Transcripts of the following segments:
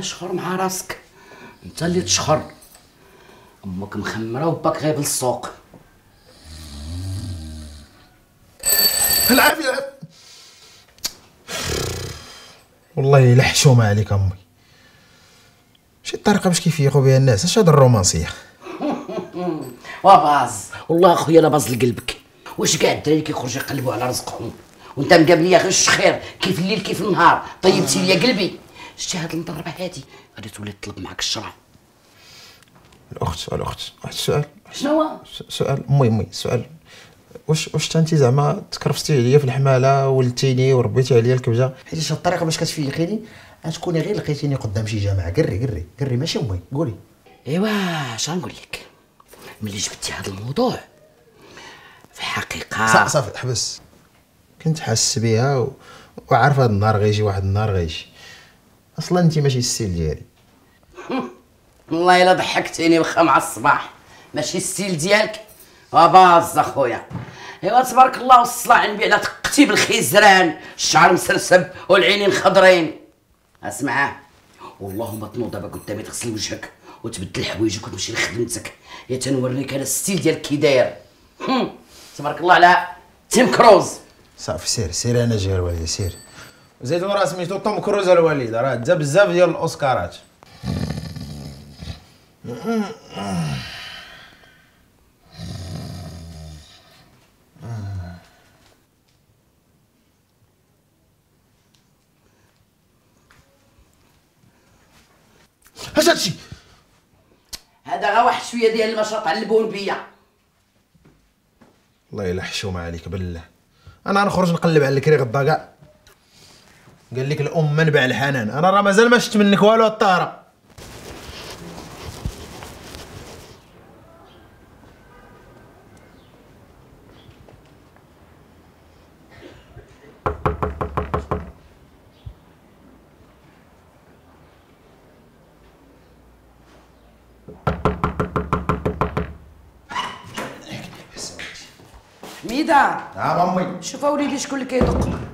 شخر مع راسك. انت اللي تشخر. أمك مخمرة وباك غايب للسوق العافية. والله إلا حشومة عليك أمي. شي طريقه باش كيفيقوا بها الناس؟ أش هاد الرومانسية؟ وباز. والله أخويا لا باز لقلبك. واش كاع الدراري كيخرجوا يقلبوا على رزقهم؟ وانت مقابل ليا غير الشخير كيف الليل كيف النهار؟ طيبتي ليا قلبي. شتي هاد المضربه هادي غادي تولي تطلب معاك الشرع. الأخت الأخت واحد السؤال. شنو هو؟ سؤال امي امي سؤال. واش واش انت زعما تكرفتي عليا في الحمالة ولدتيني وربيتي عليا الكبجه حيت هاد الطريقة باش كتفيقيني غتكوني غير لقيتيني قدام شي جامعة. قري قري قري. ماشي امي قولي. ايوا اش غنقول لك؟ ملي جبتي هذا الموضوع في الحقيقة صافي صافي حبس. كنت حاسس بها و... وعارف هاد النهار غيجي واحد النهار غيجي. أصلا انت ماشي ال style ديالي. والله إلا ضحكتيني واخا مع الصباح. ماشي ال style ديالك؟ وباز أخويا. إيوا تبارك الله والصلاة على النبي على تقتي بالخزران الشعر مسرسب والعينين خضرين. أسمع واللهم تنوض دابا قدامي تغسل وجهك وتبدل حوايجك وتمشي لخدمتك. يا تنوريك أنا ال style ديالك كي داير. تبارك الله على تيم كروز. صافي سير سير أنا جاي سير. زيدون راه سميتو توم كروز الوالد راه دا بزاف ديال الاوسكارات اش هادشي هذا غا واحد شوية ديال المشرط على البونبيه الله الا حشومه عليك بالله. أنا نخرج نقلب على الكري غدا كاع قال لك الأم منبع الحنان. أنا راه مازال ما شفت منك والو الطاره ميدا. نعم أمي. شوف وليدي شكون اللي كيدق.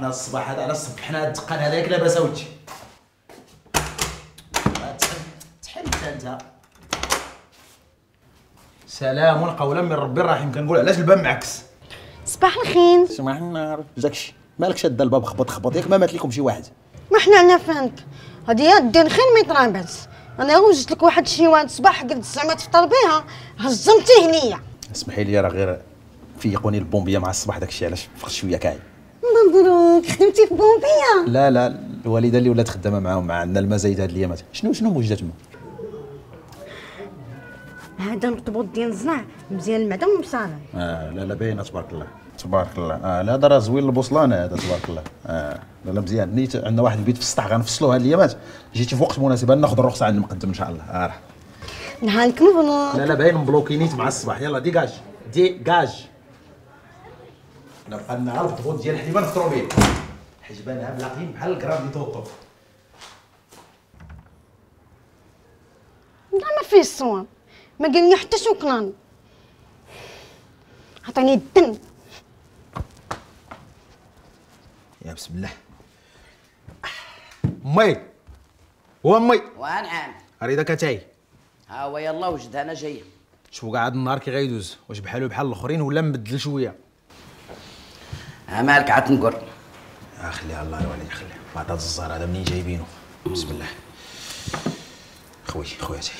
عرفنا الصباح هذا على الصبح. حنا الدقان هذاك لاباس اودي تحل أنت. سلام قولا من ربي الرحيم. كنقول علاش الباب معكس؟ صباح الخير. سمع النار جاكشي مالك شاد الباب خبط خبط؟ ياك ما مات لكم شي واحد. ما حنا عنا فهمت هادي هي الدين خير ما يترابس أنا وجدت لك واحد الشيوان صباح قلت زعما تفطر بها هزمتيه ليا اسمحي لي راه غير فيقوني البومبية مع الصباح داكشي. علاش فقت شوية كاعي مبروك خدمتي في بومبية. لا لا الوالدة اللي ولات خدامة معاهم مع عندنا المزايد هاد الايامات شنو شنو موجده تما؟ هذا المطبوط ديال الزرع مزيان المعدة ومصالح آه لا لا باينة تبارك الله تبارك الله. آه لا هذا راه زوين البوصلان هذا تبارك الله. آه لا لا مزيان. نيت عندنا واحد البيت في السطح غنفصلوه هاد الأيامات. جيتي في وقت مناسب ناخذ الرخصة عند المقدم إن شاء الله. آه راه نهارك مبروك لا لا باين مبلوكي نيت مع الصباح. يلا ديكاج ديكاج نبقى النهار الضغوط ديال الحليبه نفطروا به حجبانها ملاقيين بحال الكراب اللي توطو لا ما فيه الصواب ما قال لي حتى شكرا عطيني الدم. يا بسم الله. امي وامي ونعم اريدا كتاي. ها هو يلا وجد أنا جاية شوف قاعد النهار كي غيدوز. واش بحالو بحال الآخرين ولا مبدل شوية. مالك عاد تنقر خليها الله الوالد خليها بعد الزهر هذا منين جايبينه؟ بسم الله. خوي خواتي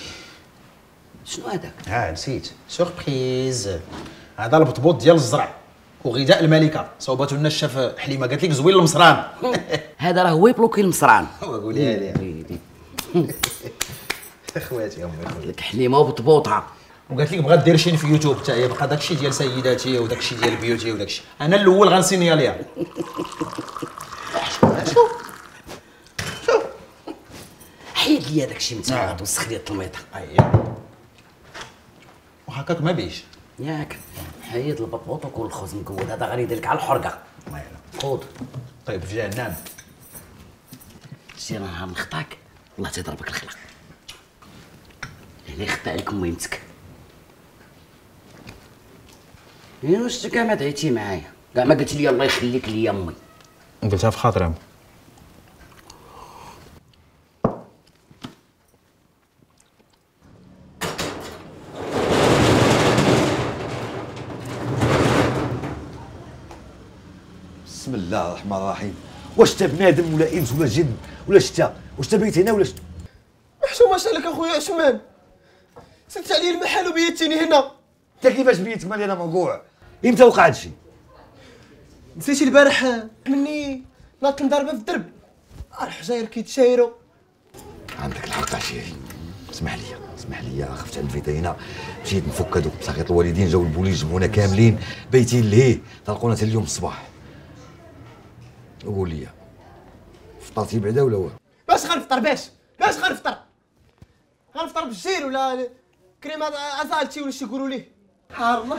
شنو هذاك؟ ها نسيت. surprise. هذا البطبوط ديال الزرع. وغذاء الملكة. صوبته لنا الشاف حليمة. قالت لك زوين المصران هذا راه هو يبلوكي المصران قوليها لي. خواتي أمي لك حليمة وبطبوطه وقالت لك بغات دير شي في يوتيوب حتى هي بقى داكشي ديال سيداتي وداكشي ديال beauty وداكشي. أنا الأول غنسينياليها حيد لي هذاك الشيء متعاط وسخ لي الطلميطه اييه وهكاك ما بيش. ياك. حيد البطبوط وكل الخبز مقود. هذا غادي يدير لك على الحرقة. الله يعلم خذ طيب في جهنم. شتي نهار نخطاك الله تيضربك الخلق يعني خطا عليك ميمتك يا شتك كاع ما دعيتي معايا كاع ما قلت لي الله يخليك لي امي قلتها في خاطري امي بسم الله الرحمن الرحيم. واش انت بنادم ولا إنس ولا جن ولا شتا؟ واش انت بيت هنا ولا شتا؟ محشومه شالك أخويا عثمان. سنت علي المحال وبيتيني هنا. انت كيفاش بيتك مالي أنا موقوع. إمتى وقع هادشي نسيتي البارح مني ناط مضربه في الدرب. الحجاير كيتشايروا. عندك الحق عشيري اسمح لي اسمح لي خفت عند الفيتينا مشيت نفك هذوك بساقيط الوالدين جاو البوليس جمعونا كاملين. بيتين لهيه. طلقونا حتى اليوم الصباح. قول لي فطرتي بعدا ولا والو؟ باش غنفطر باش. باش غنفطر. غنفطر بالجير ولا كريمه ازالتي ولا شي يقولوا ليه؟ حار الله.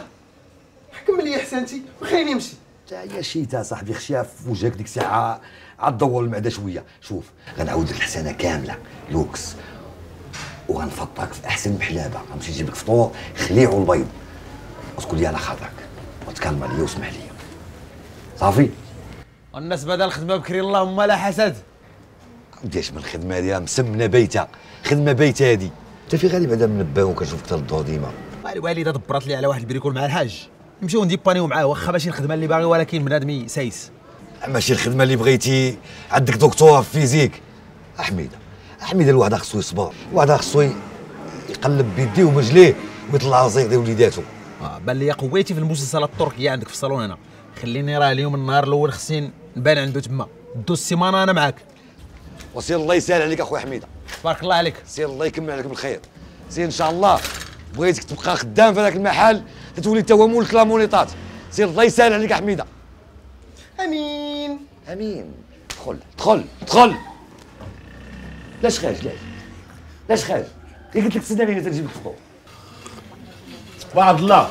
حكم لي احسنتي وخليني نمشي. تا هي شيتا صاحبي خشيها في وجهك ديك الساعة عاد دور المعدة شوية. شوف غنعاود لك الحسنة كاملة لوكس. وغنفطرك في أحسن محلابه غنمشي نجيب لك فطور خليع والبيض. وتقول لي أنا خاطرك. وتكلم عليا واسمح لي. صافي؟ الناس بدل الخدمه بكري اللهم لا حسد. بديش من الخدمة هذه مسمنة بيته خدمة بيت هذه. انت في غالي بعدا منبه وكنشوفك تردو ديما. الوالده دبرت لي على واحد ال bricole مع الحاج. نمشيو نديبانيو معاه واخا ماشي الخدمه اللي باغي ولكن بنادم سايس. ماشي الخدمة اللي بغيتي عندك دكتوراه في physique. حميده حميده الواحد خصو يصبر. الواحد خصو يقلب بيديه ومجليه ويطلع رزيق ديال وليداتو آه بان لي قويتي في المسلسلات التركيه عندك في الصالون هنا خليني راه اليوم النهار الأول خصني نبان عنده تما. دوز السيمانة أنا معاك. وسير الله يسهل عليك أخويا حميده بارك الله عليك. سير الله يكمل عليك بالخير سير إن شاء الله بغيتك تبقى خدام في هذاك المحل تولي مول كلامونيطات سير الله يسهل عليك حميدة. أمين. أمين. دخل دخل دخل. لاش خارج لاش؟ لاش خارج؟ اللي قلت لك تسنى لي تجيب لك وعبد الله.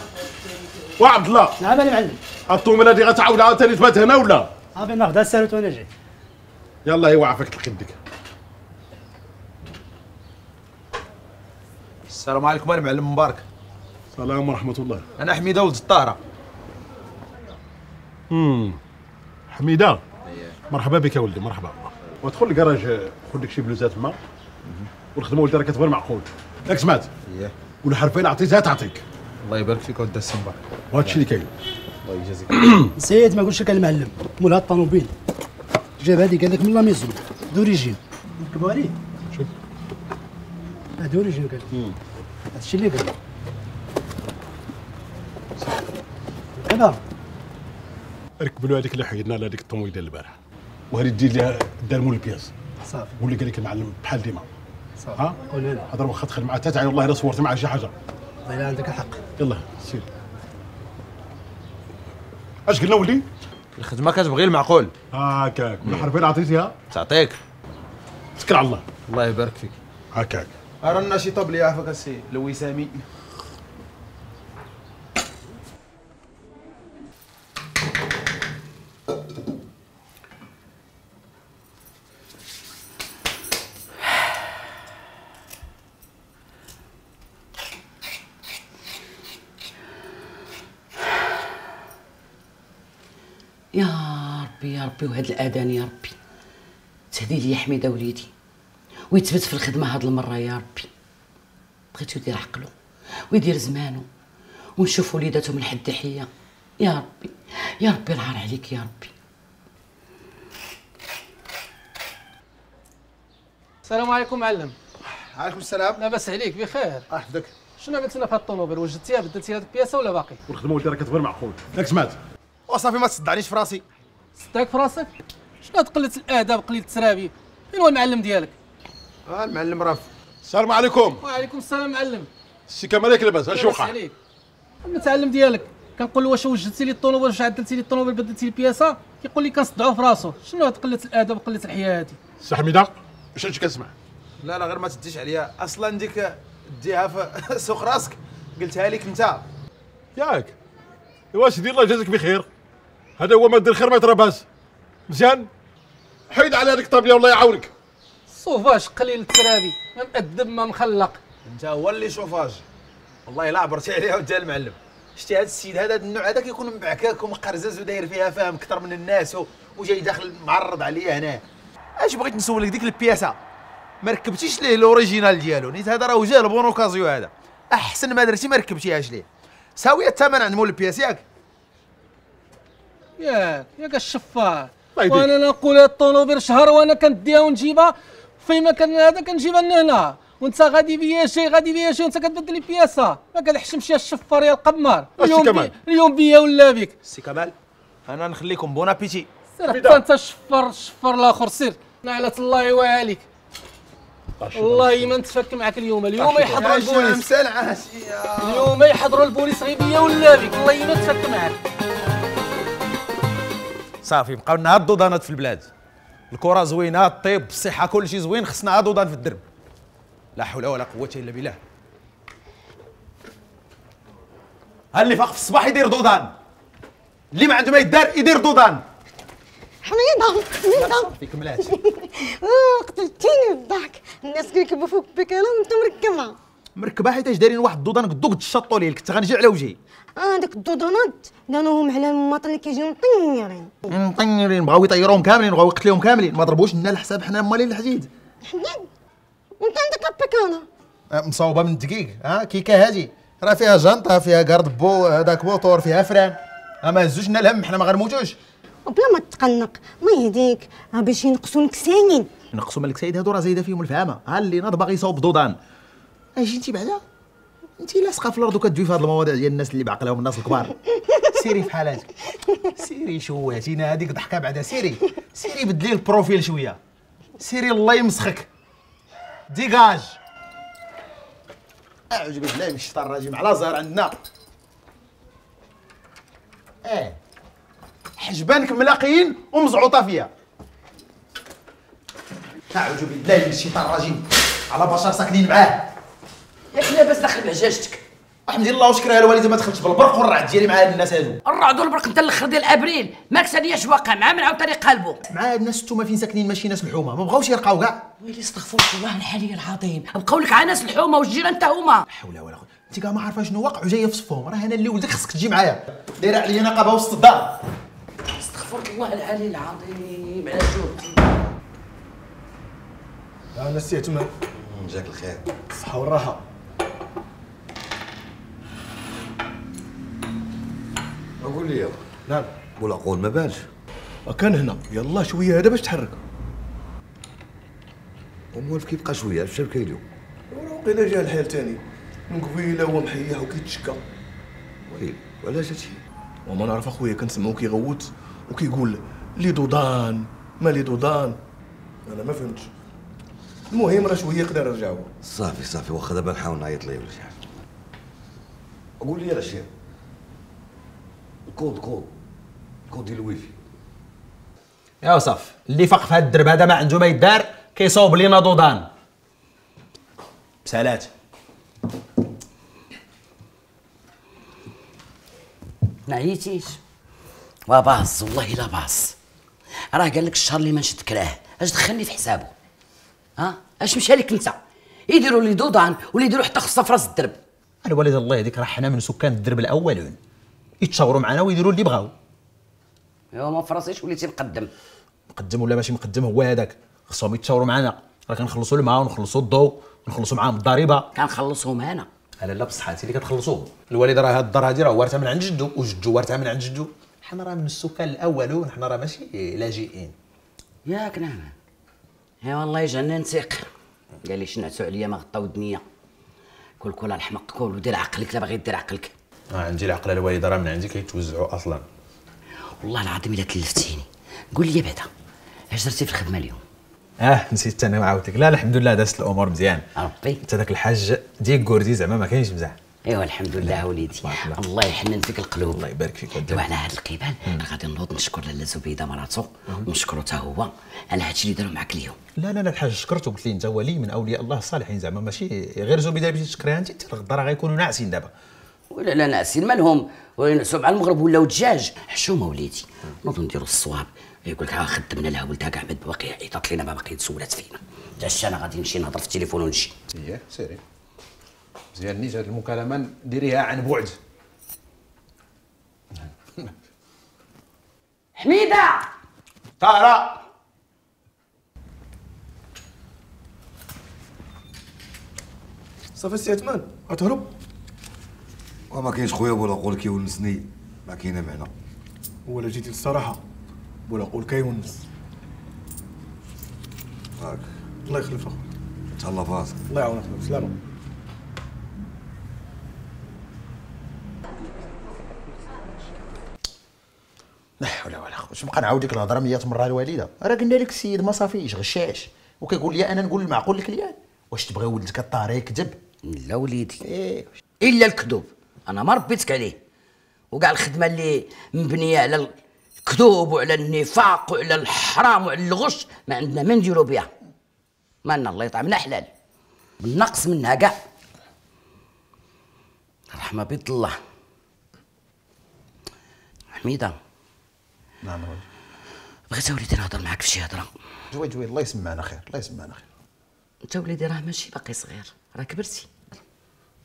وعبد الله. نعم يا معلم. الطومه هذه غتعاودها ثاني تبات هنا ولا؟ أبي ناخذ السالوت وأنا جاي. يلا يوعفك تلقيدك السلام عليكم المعلم مبارك. السلام ورحمة الله. أنا حميدة ولد الطاهرة. امم حميدة مرحبا بك يا ولدي مرحبا. وادخل الكراج خذ لك شي بلوزات ما والخدمة ولدي راه كتبان معقول ياك سمعت اييه ولا حرفين عطيتها تعطيك الله يبارك فيك ولد السي مبارك وهذا الشيء اللي كاين. الله يجازيك. نسيت ما قلتش لك المعلم. مول هاد الطوموبيل جاب هادي قال لك من la maison. d'origine ركبوا عليه شوف. آه d'origine قال لك. هذا الشيء اللي قال لك كذا ركبوا له هذيك اللي حيدنا على هذيك الطوموبيل ديال البارح وهذه دير لها دار مول ال pièces. صافي. واللي قال لك المعلم بحال ديما. صافي. ها؟ قول أنا هضر واخا تخدم معاه تاعي والله إلا صورت معاه شي حاجة. والله عندك الحق. يلا سير. اش قلنا ولي الخدمة كتبغي المعقول. هكاك ولا حرفين عطيتيها. تعطيك. تكل على الله. الله يبارك فيك. هكاك أرى النشيطه بلي يعرفك السي الوسامي يا ربي يا ربي وهاد الآذان يا ربي. تهدي لي حميدة وليدي. ويثبت في الخدمة هاد المرة يا ربي. بغيتو يدير عقلو ويدير زمانو ونشوف وليداتو من حد حية. يا ربي يا ربي العار عليك يا ربي. السلام عليكم معلم. عليكم السلام. لاباس عليك بخير. احفظك شنو عملت لنا في هاد الطوموبيل وجدتيها بدلتي هاد البياسة ولا باقي؟ والخدمة ولدي راه كتبان معقول. ياك سمعت وصافي ما تصدعنيش في راسي. صداك في راسك؟ شنو هاد قلة الادب قليل الترابي فين هو المعلم ديالك؟ آه المعلم راه السلام عليكم. وعليكم السلام معلم. السي كمال ياك لاباس اش وقع؟ عليك. المتعلم ديالك كنقول له واش وجدتي لي الطوموبيل واش عدلتي لي الطوموبيل بدلتي لي البياسة؟ كيقول لي كنصدعوه في راسو. شنو هاد قلة الادب وقله الحياة هادي؟ سي حميدة اش هادشي كنسمع؟ لا لا غير ما تديش عليا. أصلا ديك ديها في سوق راسك. قلتها لك أنت. ياك. ايوا سيدي الله يجازيك بخير. هذا هو ما دير خير ما يطرى باس مزيان؟ حيد على هذيك الطابله والله يعاونك. sauvage قليل الترابي ما مأدب ما مخلق. أنت هو اللي sauvage والله لا عبرتي عليها وانت المعلم. شتي هذا السيد هذا هذا النوع هذا كيكون مبعكاك ومقرزز وداير فيها فاهم أكثر من الناس وجاي داخل معرض عليا هنا. اش بغيت نسولك ديك البياسة؟ ما ركبتيش ليه ال original ديالو؟ نيت هذا راه جا ال bonne occasion هذا. أحسن ما درتي ما ركبتيهاش ليه. ساوية الثمن عند مول ال pièces ياك؟ ياك ياك الشفار. وأنا نقول هاد الطوموبيل شهر وأنا كنديها ونجيبها في مكان هذا كنجيبها لهنا وانت غادي بيا شي غادي بيا شي وانت كتبدل لي بياسة. ما كتحشمش يا الشفار يا القمار. اليوم. يا اليوم بيا ولا بك سي كمال أنا نخليكم bon appétit. سير حتى أنت الشفار الشفار الآخر. سير نعلة الله يواليك. والله ما نتفك معك اليوم. اليوم يحضروا البوليس. اليوم يحضروا البوليس غير بيا ولا بك والله ما نتفك معك صافي بقاو لنا هاد الدودانات في البلاد. الكرة زوينة الطيب الصحة كل شيء زوين خصنا هاد dos d'âne في الدرب. لا حول ولا قوة إلا بالله. ها اللي فاق في الصباح يدير دودان اللي ما عنده ما يدار يدير دودان حميدة حميدة. فيك ملاتي آه، قتلتيني بالضحك. الناس كيركبوا فوق بكاله وانت مركبة. مركبة حيت اش دايرين واحد الدودان قدو قد ليه كنت غنجي على وجهي. آه داك الدودونات دانوهم على الماط اللي كيجيو مطيرين. مطيرين بغاو يطيروهم كاملين بغاو يقتلوهم كاملين. ما ضربوش لنا الحساب حنا مالين الحديد. حديد وانت عندك أه، مصوبه من الدقيق ها؟ كيكة هادي. راه فيها jante فيها garde-boue هذاك موتور فيها فران. اما هزوش لنا الهم حنا ما غنموتوش. وبلا ما تقنق الله يهديك. ها باش ينقصوا الكساين نقصوا مالك سيد هادو راه زايدة فيهم الفهامة. ها اللي ناض باغي يصاوب dos d'âne. أجي انت بعدا؟ انت لاصقه في الأرض وكتدوي في هاد المواضيع ديال الناس اللي بعقلهم الناس الكبار. سيري في حالاتك. سيري شواتينا هذيك ضحكة بعدا. سيري سيري بدلي ال profil شوية. سيري الله يمسخك. dégage. أعوذ بالله من الشيطان الرجيم. على زهر عندنا. آه حجبانك ملاقيين ومزعوطة فيا. أعوذ بالله من الشيطان الرجيم. على بشر ساكنين معاه. ياك لاباس داخل بعجاجتك أحمد الله وشكرها الوالده ما دخلتش بالبرق والرعد ديالي مع هاد الناس هادو. الرعد والبرق انت الآخر ديال أبريل. ماك ثانياش واقع مع من عاوتاني قلبو مع هاد الناس نتوما فين ساكنين؟ ماشي ناس الحومه ما بغاوش يرقاو كاع. ويلي استغفر الله العلي العظيم. بقاو لك على ناس الحومة والجيران تا هما. حول ولا قوة. أنت كاع ما عارفة شنو واقع وجاية في صفهم. راه أنا اللي ولدك خصك تجي معايا. دايرة عليا نقابة وسط الدار. استغفر الله العلي العظيم. على جهدي أنا استيتم جاك الخير. الصحة والراحة. قول لي نعم. ولا قول ما بالش. كان هنا. يلا شوية هذا باش تحرك. وموالف كيبقى شوية؟ اش بكى اليوم؟ وقيلا جا الحال تاني. من قبيله هو محيح وكيتشكى ويلي وعلاش هادشي وما نعرف أخويا كنسمعو كيغوت وكيقول لي دودان ما لي دودان أنا ما فهمتش. المهم راه شوية يقدر يرجعوا صافي صافي. واخا دابا نحاول نعيط ليه ولا شي حاجة. قول لي الاشياء الكود كود كود. ديال الويفي. يا وصف اللي فاق في هاد الدرب هذا ما عنده ما يدار كيصوب لينا دودان بسالات. ما عييتيش؟ وباص والله لا باص راه قال لك الشهر اللي ما نشد كراه اش دخلني في حسابه؟ ها؟ اش مشى لك انت؟ يديروا لي دودان ولا يديروا حتى خصه في راس الدرب. الوالد الله يهديك راه حنا من سكان الدرب الأولون. يتشاوروا معنا ويديروا اللي بغاو. ايوا ما فراسيش وليتي مقدم؟ مقدم ولا ماشي مقدم هو هذاك. خصهم يتشاوروا معنا. راه كنخلصوا الماء ونخلصوا الضوء ونخلصوا معاهم الضريبة. كنخلصهم أنا أنا لا بصحاتي اللي كتخلصوه الوالد راه هاد الدار هادي راه وارثها من عند جدو وجدو وارثها من عند جدو. حنا راه من السكان الأولون حنا راه ماشي لاجئين. ياك نعم. اي والله يجعلنا نسيق. قال لي شنعتو عليا؟ ما غطاو الدنيا. كل كل الحمق كل ودير عقلك لا باغي دير عقلك. آه عندي العقل الوالدة راه من عندي كيتوزعوا أصلا. والله العظيم إلا كلفتيني قول لي بعدا اش درتي في الخدمة اليوم؟ آه نسيت أنا وعاودتك. لا الحمد لله دازت الأمور مزيان. ربي. أنت داك الحاج ديك كوردي زعما ما كاينش مزاح ايوا الحمد لله وليدي. تبارك الله. يحنن فيك القلوب. الله يبارك فيك ودي. وعلى هذا القبال. غادي نوض نشكر لاله زبيده مراتو. ونشكرو حتى هو. على هادشي اللي داروا معاك اليوم. لا لا لا الحاج شكرته قلت لي انت ولي من أولياء الله الصالحين زعما. ماشي غير زبيده اللي بغيتي تشكريها انت حتى غدا راه غيكونوا ناعسين دابا. ولا لا ناسين مالهم؟ وينعسوا مع المغرب ولاو دجاج حشومه وليدي نوضو نديرو الصواب. يقول لك ها خدمنا لها ولدها كاع بعد باقي عيطات لينا ما باقي تسولات فينا. تعشى أنا غادي نمشي نهضر في التليفون ونمشي. اييه سيري. نيت هاد المكالمة ديريها عن بعد. حميدة! طارق صافي السي عثمان غتهرب وما كاينش خويا ولا قول كيونسني ما كاينة معنا. ولا جيتي للصراحة ولا قول كيونس هاك. الله يخلف اخويا تهلا في راسك الله يعاونك سلامه لا حول ولا قوة. واش نبقى نعاود لك الهضرة 100 مرة الوالدة. راه قلنا لك السيد ما صافيش غشاش. وكيقول لي أنا نقول المعقول الكليان واش تبغي ولدك الطاري يكذب؟ لا وليدي. إيه. إلا الكذوب. أنا ما ربيتك عليه. وكاع الخدمة اللي مبنية على الكذوب وعلى النفاق وعلى الحرام وعلى الغش ما عندنا ما نديرو بها. ما لنا الله يطعمنا حلال. بالنقص منها كاع رحمة بيض الله. حميدة. نعم ولدي بغيت وليدي نهضر معاك في شي هضرة. جوي جوي الله يسمعنا خير الله يسمعنا خير. انت وليدي راه ماشي باقي صغير راه كبرتي.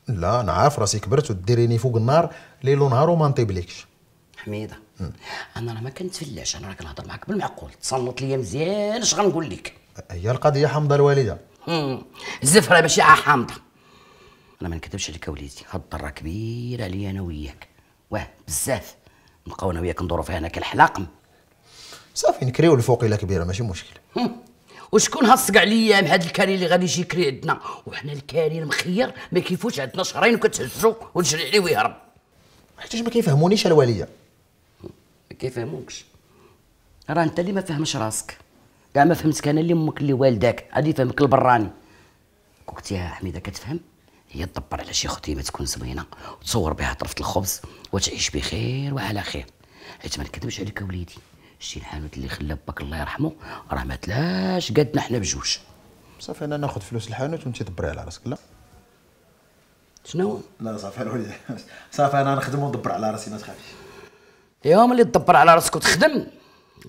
لا أنا عارف راسي كبرت وديريني فوق النار ليل ونهار وما نطيبليكش حميدة أنا راه ما كنتفلاش أنا راه كنهضر معاك بالمعقول. تصنت ليا مزيان اش غنقول لك؟ هي القضية حامضه الوالدة. الزفرة ماشي عا حامضة. أنا ما نكذبش عليك وليدي هاد الضره كبيرة عليا أنا وياك. واه بزاف. نبقاو أنا وياك ندورو فيها هنا كالحلاقم صافي نكريو الفوق إلا كبيرة ماشي مشكل. وشكون هالصقع ليا هاد الكاري اللي غادي يجي يكري عندنا؟ وحنا الكاري المخير ما كيفوش عندنا شهرين وكتهزو وتجري عليه ويهرب. حيتاش ما كيفهمونيش الوالده ما كيفهموكش. راه انت اللي ما فهمش راسك. كاع ما فهمتك أنا اللي أمك اللي والداك. غادي يفهمك البراني. كنت يا حميدة كتفهم؟ هي تدبر على شي خديمه تكون زوينة وتصور بها طرفة الخبز وتعيش بخير وعلى خير. حيت ما نكذبش عليك وليدي. شتي الحانوت اللي خلى باك الله يرحمه راه ما تلاش قدنا حنا بجوج. صافي أنا ناخذ فلوس الحانوت وانت دبري على راسك. لا. شنو لا صافي الوالده صافي أنا نخدم وندبر على راسي ما تخافيش. يوم اللي تدبر على راسك وتخدم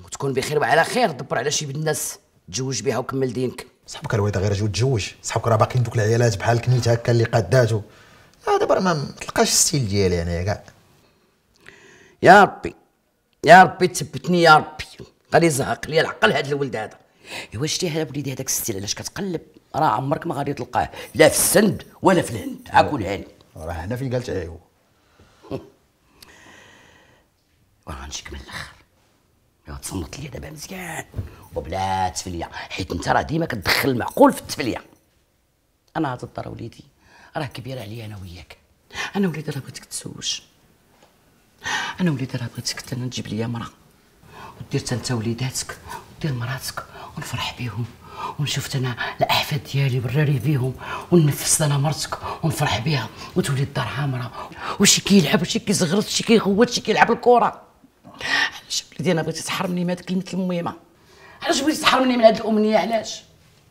وتكون بخير وعلى خير دبر على شي بنت الناس تزوج بها وكمل دينك. صاحبك الوالده غير جوج تزوج. صاحبك راه باقيين دوك العيالات بحال كنيت هكا اللي قاداتو دابا راه ما تلقاش ال style ديالي انايا كاع. يا ربي يا ربي تثبتني يا ربي. غادي يزهق لي العقل هذا الولد هذا. ايوا شتي هذا وليدي هذاك ال style علاش كتقلب؟ راه عمرك ما غادي تلقاه. لا في السند ولا في الهند. عاكل هاني. راه هنا فين قالت عيو. وغنجيك من الأخر. تصنت لي دابا مزيان. وبلا تفلية. حيت انت راه ديما كتدخل المعقول في التفلية. أنا هاد الدار وليدي راه كبيرة عليا أنا وياك. أنا وليدي راه بغيتك تزوج. أنا وليدي راه بغيتك أنا تجيب ليا مرا ودير أنت وليداتك ودير مراتك ونفرح بيهم. ونشوف أنا الأحفاد ديالي براري بيهم وننفس أنا مرتك ونفرح بها وتولي الدار عامرة. وشي كيلعب وشي كيزغرط وشي كيغوت وشي كيلعب الكره علاش بلادي أنا بغيتي تحرمني من هذيك الكلمة المهمة؟ علاش بغيتي تحرمني من هذه الأمنية؟ علاش؟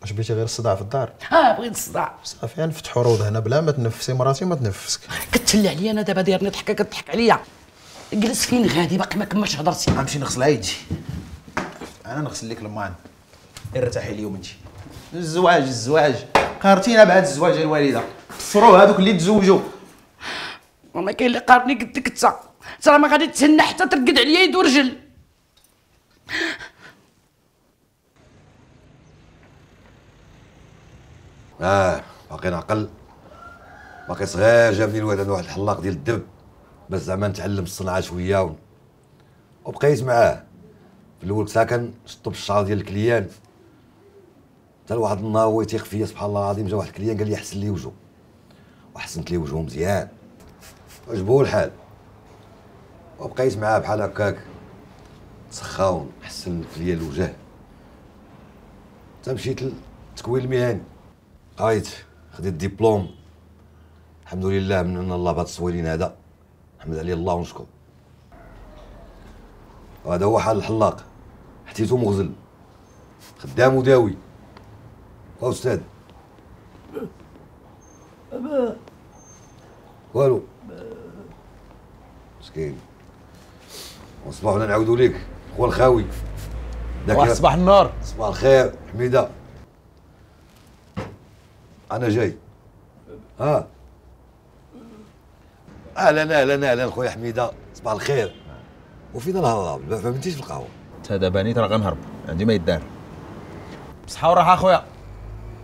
واش بغيتي غير الصداع في الدار؟ آه بغيت الصداع. صافي نفتحوا روض هنا بلا ما تنفسي مراتي ما تنفسك. كتهلا عليا أنا دابا دايرني ضحكة كتضحك عليا. جلس فين غادي؟ باقي ما كملتش هضرتي. غنمشي نغسل عيدي أنا نغسل لك المان ارتاحي اليوم انت. الزواج الزواج. قارتينا بعد الزواج الوالدة. كسروا هذوك اللي تزوجوا. وما كاين اللي قارني قدك انت راه ما غادي تهنى حتى ترقد عليا يد ورجل آه باقي نعقل باقي صغير جابني الوالد عند واحد الحلاق ديال الدب. باش زعما نتعلم الصنعة شوية و... وبقيت معاه. في الأول ساكن شطب الشعر ديال ال client. حتى لواحد النهار هو يتيق فيا سبحان الله العظيم جا واحد ال client قال لي احسن لي وجهه. وحسنت لي وجهه مزيان. عجبو الحال. وبقيت معاه بحال هكاك. سخاون حسن ليا الوجه. حتى مشيت للتكوين المهني. قريت خديت ديبلوم الحمد لله من أن الله بهذا الصويلين هذا. حمد عليه الله ونشكر وهذا هو حال الحلاق. حتيتو مغزل. خدام وداوي. وأستاذ. والو. مسكين. وصباحنا نعاودوا ليك. هو الخاوي. واحد صباح النور. صباح الخير حميدة. أنا جاي. ها؟ أهلا أهلا أهلا خويا حميدة. صباح الخير. وفينا الهرب ما فهمتيش في القهوة. انت دابا نيت راه غنهرب. عندي ما يدار. بصحة وراحة اخويا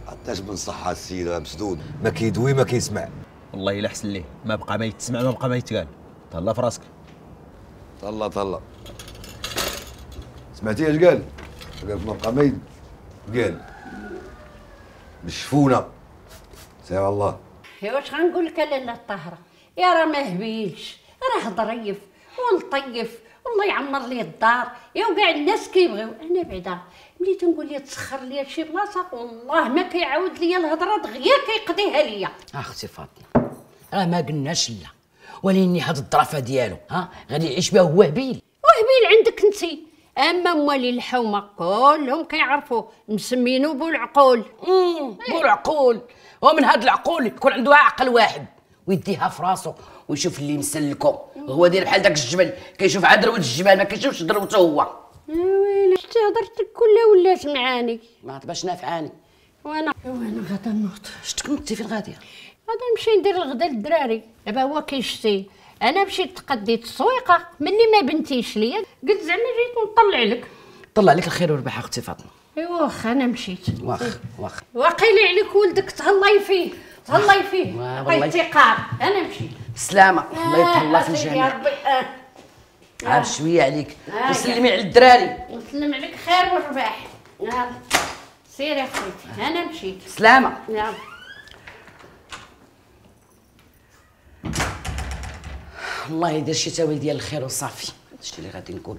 عطاش من صحة السيد راه مسدود. ما كيدوي ما كيسمع. والله إلا حسن ليه. ما بقى ما يتسمع ما بقى ما يتقال. تهلا في راسك. طلع طلع سمعتي اش قال؟ قال في مبقى ميد قال بالشفونه سير الله يا واش غنقول لك لاله الطاهره يا راه ما هبيلش راه ظريف ونطيف والله يعمر لي الدار. يا وكاع الناس كيبغيو. أنا بعدا ملي تنقول لي تسخر لي شي بلاصة والله ما كيعاود ليا الهضرة دغيا كيقضيها ليا. أختي فاطمة راه ما قلناش لا. ولكن هاد الظرافه ديالو ها؟ غادي يعيش بها هو هبيل. وهبيل عندك انتي أما موالي الحومه كلهم كيعرفوا مسمينو بوالعقول بو العقول ومن هاد العقول يكون عنده عقل واحد ويديها في راسو ويشوف اللي مسلكو. هو داير بحال داك الجبل كيشوف عاد دروه الجبال ما كيشوفش دروته هو. ويلي شتي هضرتك كلها ولات معاني؟ ما باش نافعاني. وأنا وأنا غادا نوض شتك نوضتي فين غادية؟ غادي نمشي ندير الغدا للدراري. دابا هو كيشتي. أنا مشيت تقديت السويقة. ملي ما بنتيش ليا قلت زعما جيت نطلع لك. طلع لك الخير والربح أختي فاطمة. ايوا واخا أنا مشيت. واخ واخ واقيلا عليك ولدك تهلاي فيه تهلاي فيه. والله. عطيتي قار. أنا مشيت. بسلامه الله في آه، يا الجميع. ربي. آه. عارف شوية عليك. آه. وسلمي على الدراري. نسلم عليك خير والرباح. يلا سير يا خويتي أنا مشيت. سلامة. يلا الله يدير شي تاويل ديال الخير وصافي. هادشي اللي غادي نقول.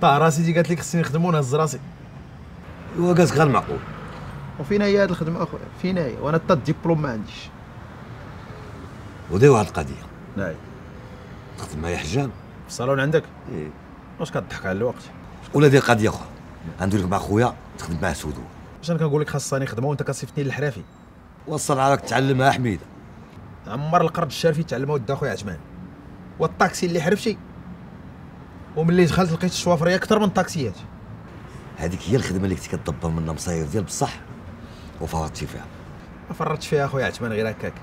طاه راسي دي قالت لك خصني نخدمو نهز راسي. هو قالك غير معقول. وفينا هي هاد الخدمة أخويا فينا هي وأنا حتى الدبلوم ما عنديش. ودير واحد القضية. ناي تخدم معايا حجام في الصالون عندك؟ إيه. واش كضحك على الوقت؟ ولا دير قضية أخرى. غندير لك مع خويا تخدم معاه soudeur. واش أنا كنقول لك خاصني خدمه وأنت كتصيفطني للحرافي والصنعه راك تعلمها حميدة. عمر القرد الشارفي تعلمها ود أخويا عثمان. والطاكسي اللي حرفتي وملي دخلت لقيت الشوافرية أكثر من الطاكسيات. هذيك هي الخدمة اللي كنتي كتدبر منها مصاير ديال بصح. وفرطتي فيها. ما فرطتش فيها أخويا عثمان غير هكاك.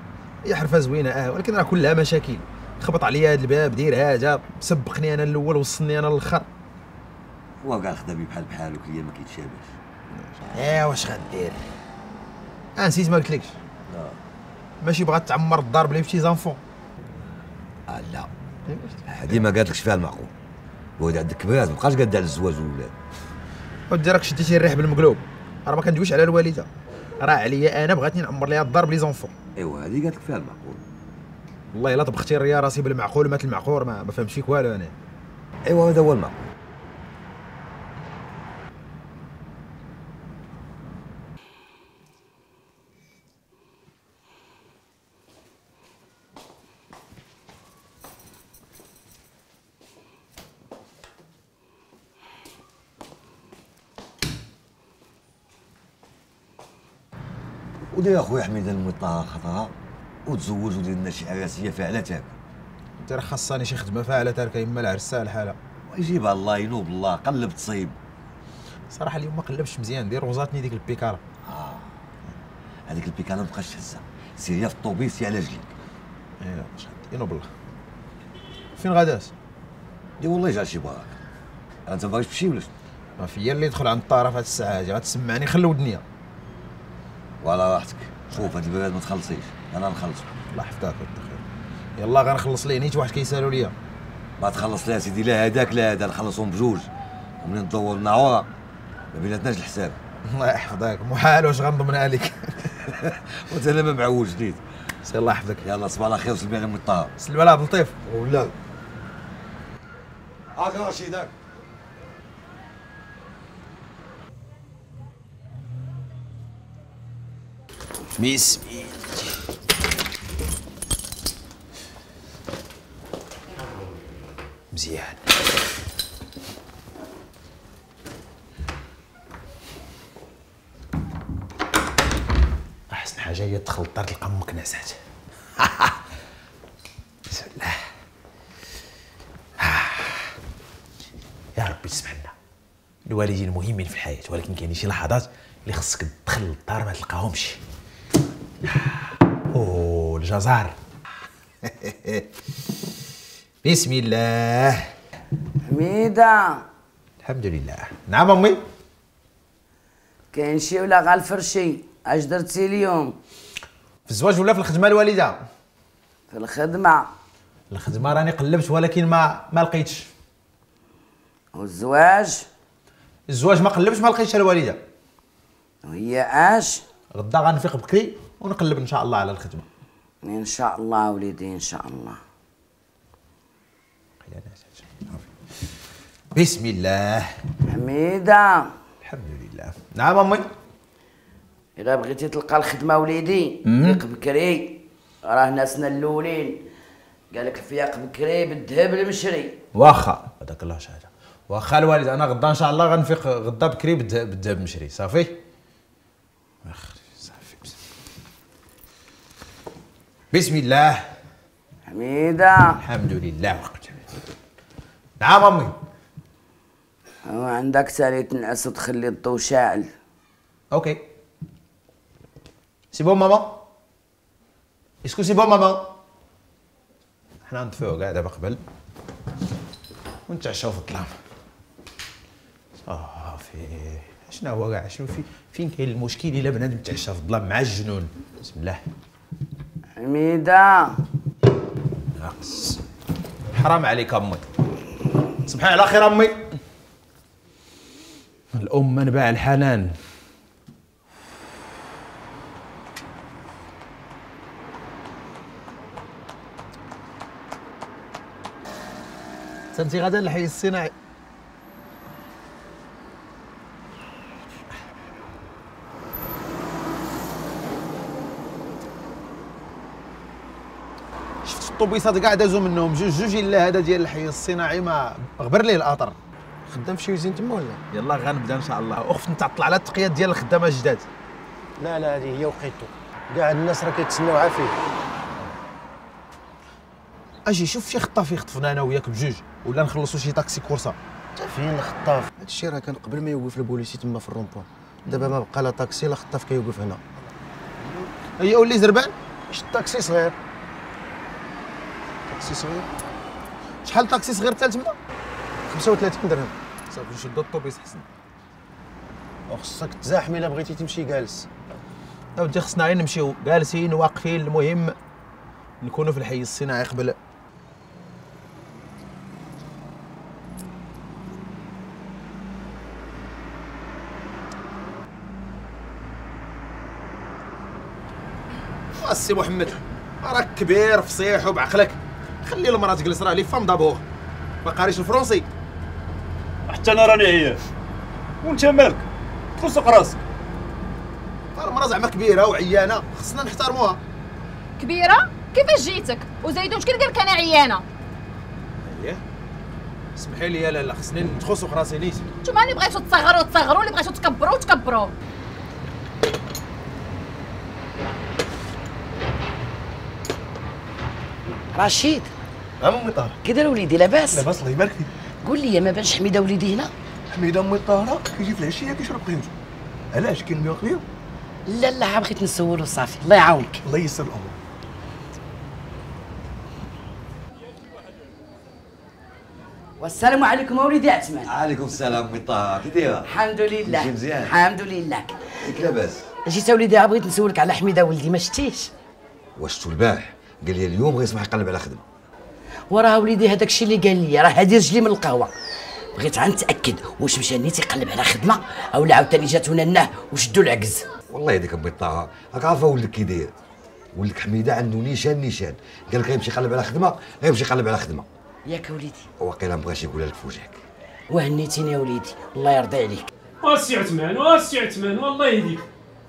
هي حرفة زوينة آه ولكن راه كلها مشاكل. خبط عليا هذا الباب دير هذا سبقني أنا الأول وصلني أنا للاخر هو كاع خدامي بحال بحالك هي ما كيتشابهش. إيه واش غدير؟ آه نسيت ما قلتلكش. ماشي بغات تعمر الدار بلي بشي زانفون. آه لا. هذه ما قالتلكش فيها المعقول. ولد عندك كبيرات ما بقاش قاد على الزواج والولاد ودي راك شديتي الريح بالمقلوب. راه ما كندويش على الوالدة. راه عليا أنا بغاتني نعمر ليها الدار بلي زونفون إيوا هذه قالت لك فيها المعقول. والله إلا طبختي الريا راسي بالمعقول مات المعقور ما, ما فهمتش فيك والو أنا. ايوا هذا هو المعقول ودير اخويا حميد المطلق خطرها وتزوج ودير لنا شي عراسيه فعلا تاكل. أنت راه خاصني شي خدمة فاعلة تاركه يما العرسه الحاله ويجيبها الله ينوب الله قلب تصيب. صراحة اليوم ما قلبش مزيان دير وزاتني ديك البيكارة. هذيك البيكانه ما بقاش تهزها. سيريا في الطوبيس على رجليك. إيه واش غدير بالله فين غاداس؟ دي والله جا شي باك. أنت ما باغيش تمشي ولا؟ ما فيا اللي يدخل عند الطاره في هاد الساعة هادي غتسمعني خلو الدنيا. وعلى راحتك. شوف هاد البلاد ما تخلصيش. أنا نخلص. الله يحفظك خير. يلا غنخلص ليه نيت واحد كيسالوا ليا. ما تخلص لا سيدي. لا هذاك لا هذا نخلصهم بجوج. ومنين تدور النعوره ما بيناتناش الحساب. الله يحفظك. محال واش غنضمنها لك وانت أنا ما معوج جديد سي الله يحفظك. يلا صباح على خير وسلمي على ام الطاهر سلم على عبد اللطيف ولا. هاك رشيد هاك. بسم مزيان. أحسن حاجة هي تدخل الدار تلقى أمك الله. آه. يا ربي تسمح لنا. الوالدين مهمين في الحياة ولكن كاينين شي لحظات اللي خصك تدخل للدار ما تلقاهمش. أوه الجزار بسم الله. حميدة. الحمد لله. نعم أمي؟ كاين شي ولا غالفرشي اش درتي اليوم؟ في الزواج ولا في الخدمة الوالدة؟ في الخدمة. الخدمة راني قلبت ولكن ما ما لقيتش. والزواج؟ الزواج ما قلبتش ما لقيتش الوالدة. وهي اش؟ غدا غنفيق بكري ونقلب إن شاء الله على الخدمة. إن شاء الله وليدي إن شاء الله. بسم الله. حميدة. الحمد لله. نعم أمي. اذا بغيتي تلقى الخدمة وليدي. فيق بكري راه ناسنا الأولين. قال لك الفياق بكري بالذهب المشري. واخا هذاك الله شهاده واخا الوالد أنا غدا إن شاء الله غنفيق غدا بكري بالذهب بالذهب مشري صافي؟ صافي بسم الله. حميدة. الحمد لله. نعم أمي. عندك تالي تنعس وتخلي الضو شاعل. OK. c'est bon ماما est-ce que c'est bon ماما حنا نطفيو كاع دابا قبل. ونتعشاو في الظلام. صافي شنو هو كاع شنو في؟ فين كاين المشكل إلا بنادم تعشى في الظلام مع الجنون؟ بسم الله. حميده ناقص. حرام عليك أمي. صبحي على خير أمي. الأم منبع الحنان. انت غدا للحي الصناعي. شفت الطوبيسات كاع دازو منهم جوج جوج إلا هذا ديال الحي الصناعي. ما غبر ليه القطر خدام في شي وزين تما ولا؟ يلا غنبدا إن شاء الله. أخت نتعطل على التقيات ديال الخدامة الجداد. لا لا هذه هي وقيتو. كاع الناس راه كيتسناو عافيك أجي شوف شي خطاف يخطفنا أنا وياك بجوج ولا نخلصوا شي طاكسي كورسه فين الخطاف؟ هذا الشيء راه كان قبل ما يوقف البوليسي تما في ال rond-point دابا ما بقى لا طاكسي لا خطاف كيوقف هنا. هي ولي زربان؟ شت طاكسي صغير؟ طاكسي صغير. شحال طاكسي صغير حتى تما؟ 35 درهم. صافي شدوا الطوبيس حسن. وخصك تزاحم إلا بغيتي تمشي جالس. أودي خصنا غير نمشيو جالسين واقفين المهم نكونوا في الحي الصناعي قبل. السي محمد راك كبير فصيح وبعقلك. خلي المراه تجلس راه les femmes d'abord. ما قاريش الفرونسي حتى أنا راني عيان وانت مالك تفسق راسك المراه زعما كبيرة وعيانة خصنا نحترموها. كبيرة؟ كيفاش جيتك؟ وزايد شكون قال لك أنا عيانة؟ إيه. اسمحي لي يا لالا خصني نتخصق راسي نيت نتوما اللي بغيتو تصغروا تصغروا اللي بغيتو تكبروا تكبروا رشيد. امي طاهره كي داير وليدي لاباس. لاباس الله يبارك فيك. قول لي ما بانش حميدة وليدي هنا؟ حميدة أمي طاهره كيجي في العشية كيشرب قهوته علاش كاين ما يقال لا لا بغيت نسولو صافي. الله يعاونك. الله ييسر الأمور. والسلام عليكم وليدي عثمان عليكم السلام أمي طه كي دايره الحمد لله. مزيان؟ الحمد لله. كيف لاباس. جيت وليدي بغيت نسولك على حميدة ولدي ما شتيش؟ واش البارح؟ قال لي اليوم غير يسمح يقلب على خدمة. وراه وليدي هذاك الشيء اللي قال لي راه هادي رجلي من القهوة. بغيت عاد نتأكد واش مشى نيت يقلب على خدمة أو عاوتاني جات هنا الناه وشدوا العكز والله يديك امي طه راك عارفه ولدك كي داير ولدك حميدة عنده نيشان نيشان. قال لك غيمشي يقلب على خدمة غيمشي يقلب على خدمة. ياك وليدي. وقيلا مبغاش يقولها لك في وجهك وهنيتيني يا وليدي الله يرضي عليك. واسي عثمان واسي عثمان والله يهديك.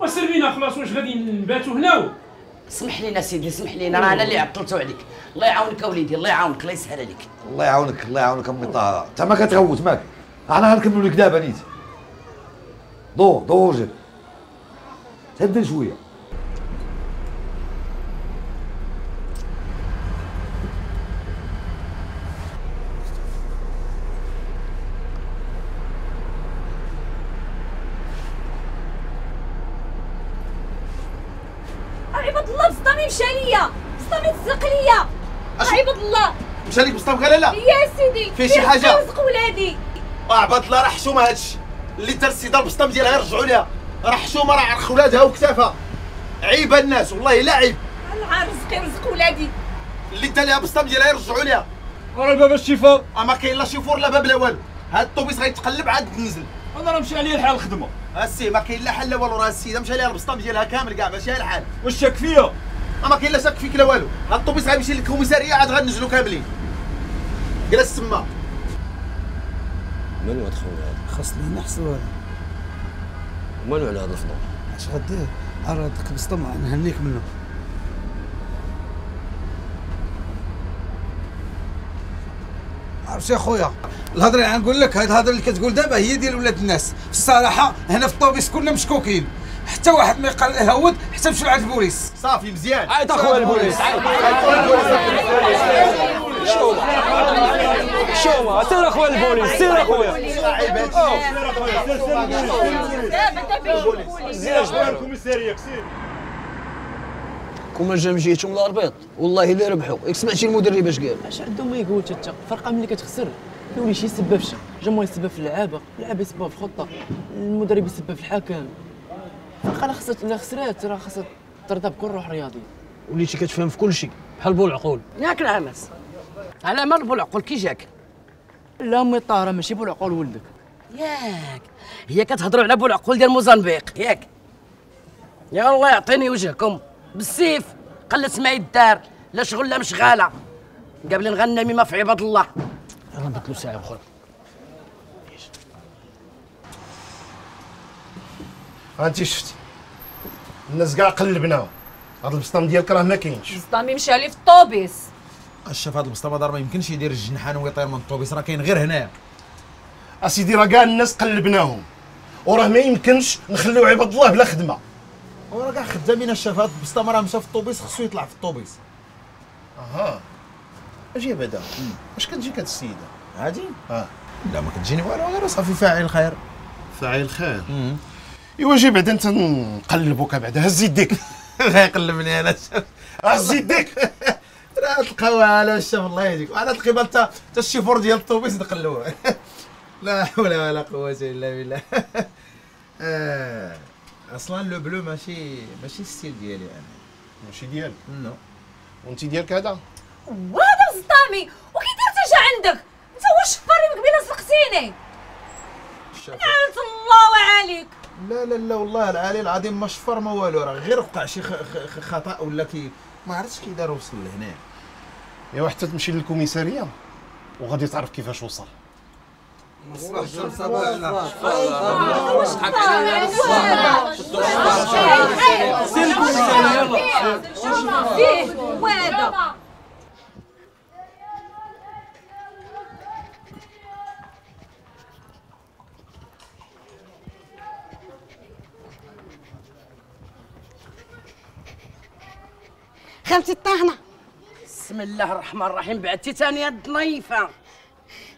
وسير بينا خلاص واش غادي نباتوا هنا؟ سمح لينا سيدي سمح لينا راه أنا اللي عطلتو عليك الله يعاونك يا وليدي الله يعاونك الله يسهل عليك. الله يعاونك الله يعاونك أمي طه انت ما كتغوت ماك؟ أنا غنكملوا لك دابا نيت. دور دور وجهك تهدل شوية عباد الله بصدامي مشى ليا بصدامي تزق ليا عباد مشى لك بسطام قال لا. يا سيدي في شي حاجة؟ رزق ولادي؟ عباد الله راه حشومه هادشي. اللي دار السيده البسطام ديالها يرجعوا ليها. راه حشومه راه عرق ولادها وكتافها. عيب الناس والله لا عيب. الله رزقي رزق ولادي. اللي دا ليها بسطام ديالها يرجعوا ليها. ورا الباب الشيفور ما كاين لا شيفور لا باب لا والو. هاد الطوبيس غيتقلب عاد تنزل. أنا راه مشى عليا الحال الخدمه السي ما كاين لا حل لا والو راه السيدة مشى ليها البسطام ديالها كامل كاع ماشي الحال. واش شاك فيا؟ ما كاين لا شك فيك لا والو. هاد الطوبيس غيمشي للكوميسارية عاد غننزلوا كاملين. جلس تما منو هاد خويا هذا؟ خاصني نحسو هذا ومالو على هذا الفضول أش غدير داك البسطم نهنيك منه. عرفتي اخويا الهضرة اللي غنقول لك هاد الهضرة اللي كتقول دابا هي ديال ولاد الناس. في الصراحة هنا في الطوبيس كلنا مشكوكين. حتى واحد ما يقال هود حتى مشيو لعند البوليس. صافي مزيان. عيط أخويا البوليس. عيط شوما سير اخويا البوليس سير اخويا كون جا مجيتهم الاربيط والله الا ربحوا ياك سمعتي المدرب اش قال اش عندهم ما يقول حتى فرقه ملي كتخسر كيولي شي يسبب في شي جمهور يسبب في اللعابه اللعابه يسبب في الخطه المدرب يسبب في الحكم فرقه لا خسرت لا خسرات راه خاصها ترضى بكل روح رياضي وليتي كتفهم في كل شيء بحال بول العقول ياك العمس على مال بالعقل كي جاك؟ لا امي طاهره ماشي بالعقول ولدك. ياك هي كتهضروا على بالعقول ديال موزمبيق ياك. يا الله يعطيني وجهكم. بالسيف قلت ما يدار لا شغل لا مشغالة. قبل نغنمي ما في عباد الله. يلا نبدلو ساعة أخرى. انت شفتي الناس كاع قلبناهم هذا البسطام ديالك راه ما كاينش. صدامي مشى لي في الطوبيس. شاف هذا البسطه دار ما يمكنش يدير الجنحان ويطير من الطوبيس راه كاين غير هنايا أسيدي راه كاع الناس قلبناهم. وراه ما يمكنش نخليو عباد الله بلا خدمة. وراه كاع خدامين شاف هذا البسطه راه مشى في الطوبيس خصو يطلع في الطوبيس. أها. أجي بعدا واش كتجيك هاد السيدة؟ عادي آه. لا ما كتجيني والو غير صافي فاعل خير. فاعل خير. إيوا جي بعدا أنت نقلبوك بعدا هز يديك. غيقلبني أنا. شاف هز يديك. راه تلقاوها على الشاف الله يهديك. وعلى القبل حتى حتى الشيفور ديال الطوبيس نقلوه لا حول ولا قوة إلا بالله. آه. أصلا le bleu ماشي ماشي style ديالي أنا. ماشي ديالك؟ non. وأنت ديالك هذا؟ وهذا صدامي! وكي درت جا عندك؟ أنت واش فاري من قبيله سرقتيني نعلت الله عليك. لا لا لا والله العالي العظيم ما شفر ما والو راه غير وقع شي خ- خ- خطأ ولا كي ما عرفتش كي دار وصل لهنا. ايوا حتى تمشي للكوميسارية وغادي تعرف كيفاش وصل. خالتي الطاهنه بسم الله الرحمن الرحيم. بعتي ثاني هاد ضنيفة.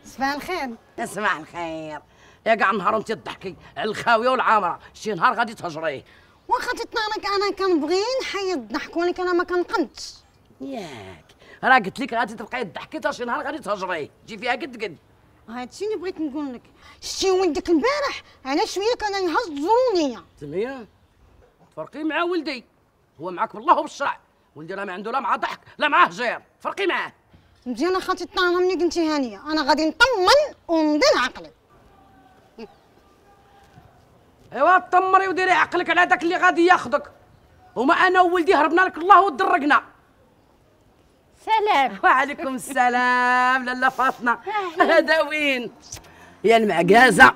صباح الخير. صباح الخير. يا كاع نهار وانت تضحكي على الخاوية والعامره شي نهار غادي تهجريه واخا تطنانك أنا كنبغي نحيد الضحك ولكن أنا ما كنقدش. ياك. راه قلت لك غادي تبقاي تضحكي حتى شي نهار غادي تهجريه تجي فيها قد قد. هادشي اللي بغيت نقول لك. شتي ولدك البارح على شوية كان يهز زرونيه سميه تفرقي مع ولدي. هو معاك بالله وبالشرع. ولدي راه ما عنده لا مع ضحك لا مع هجير. فرقي معاه. مزيانه خالتي الطاهنه ملي قلتي هانيه أنا غادي نطمن وندير عقلي. أيوا طمري وديري عقلك على داك اللي غادي ياخذك. وما أنا وولدي هربنا لك الله ودرقنا. سلام. وعليكم السلام. لاله فاطمة. هذا وين؟ يا المعكازه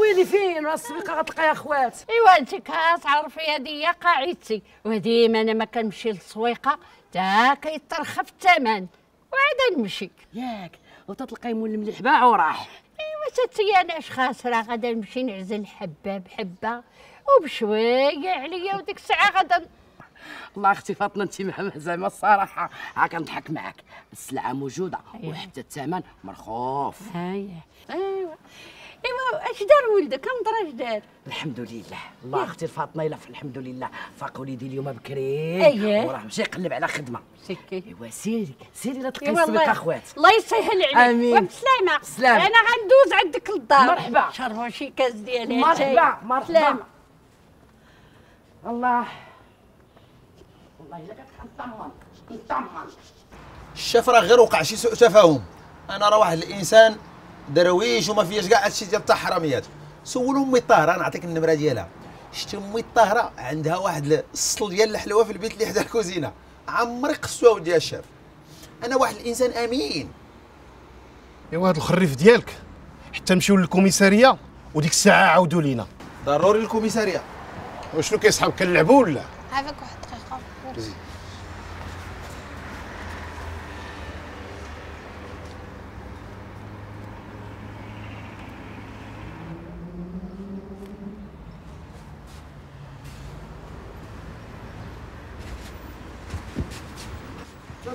ويلي فين؟ راه السويقه غتلقاي اخوات إيوا انت كتعرفي هذه هي قاعدتي. وديما أنا ما كنمشي للسويقه تا كيترخى في الثمن. وعاد نمشي. ياك وتتلقاي مول مليح باع وراح. إيوا تتي أنا اش خاسره غادا نمشي نعزل حبة بحبة. وبشوية عليا وديك الساعة غادا الله أختي فاطمة انت زعما الصراحة. ها كنضحك معاك. السلعة موجودة وحتى الثمن مرخوف. هيا ايوا إيوا اش دار ولدك؟ كم اش دار؟ الحمد لله. الله أختي فاطمه الا في الحمد لله. فاق وليدي اليوم بكري أييه. وراه مشى يقلب على خدمة. سكي أيوا سيري سيري لا السويق الله أخوات. الله يسهل عليك. آمين. وبسلامة. سلام. أنا غندوز عندك للدار. مرحبا. شربوا شي كاس ديال مرحبا،. مرحبا. سلامة. الله. والله إلا كنت نطمن نطمن الشاف راه غير وقع. شي سوء تفاهم. أنا راه واحد الإنسان درويش وما فياش كاع هادشي ديال تاع حراميات سول أمي الطاهرة نعطيك النمرة ديالها. شتي أمي الطاهرة عندها واحد السطل ديال الحلوى في البيت اللي حدا الكوزينة. عمري قصوها وديها الشاف أنا واحد الإنسان آمين. إيوا هذا الخريف ديالك. حتى نمشيو للكوميسارية وديك الساعة عاودوا لينا. ضروري الكوميسارية. وشنو كيصحاب كنلعبوا ولا؟ عافاك واحد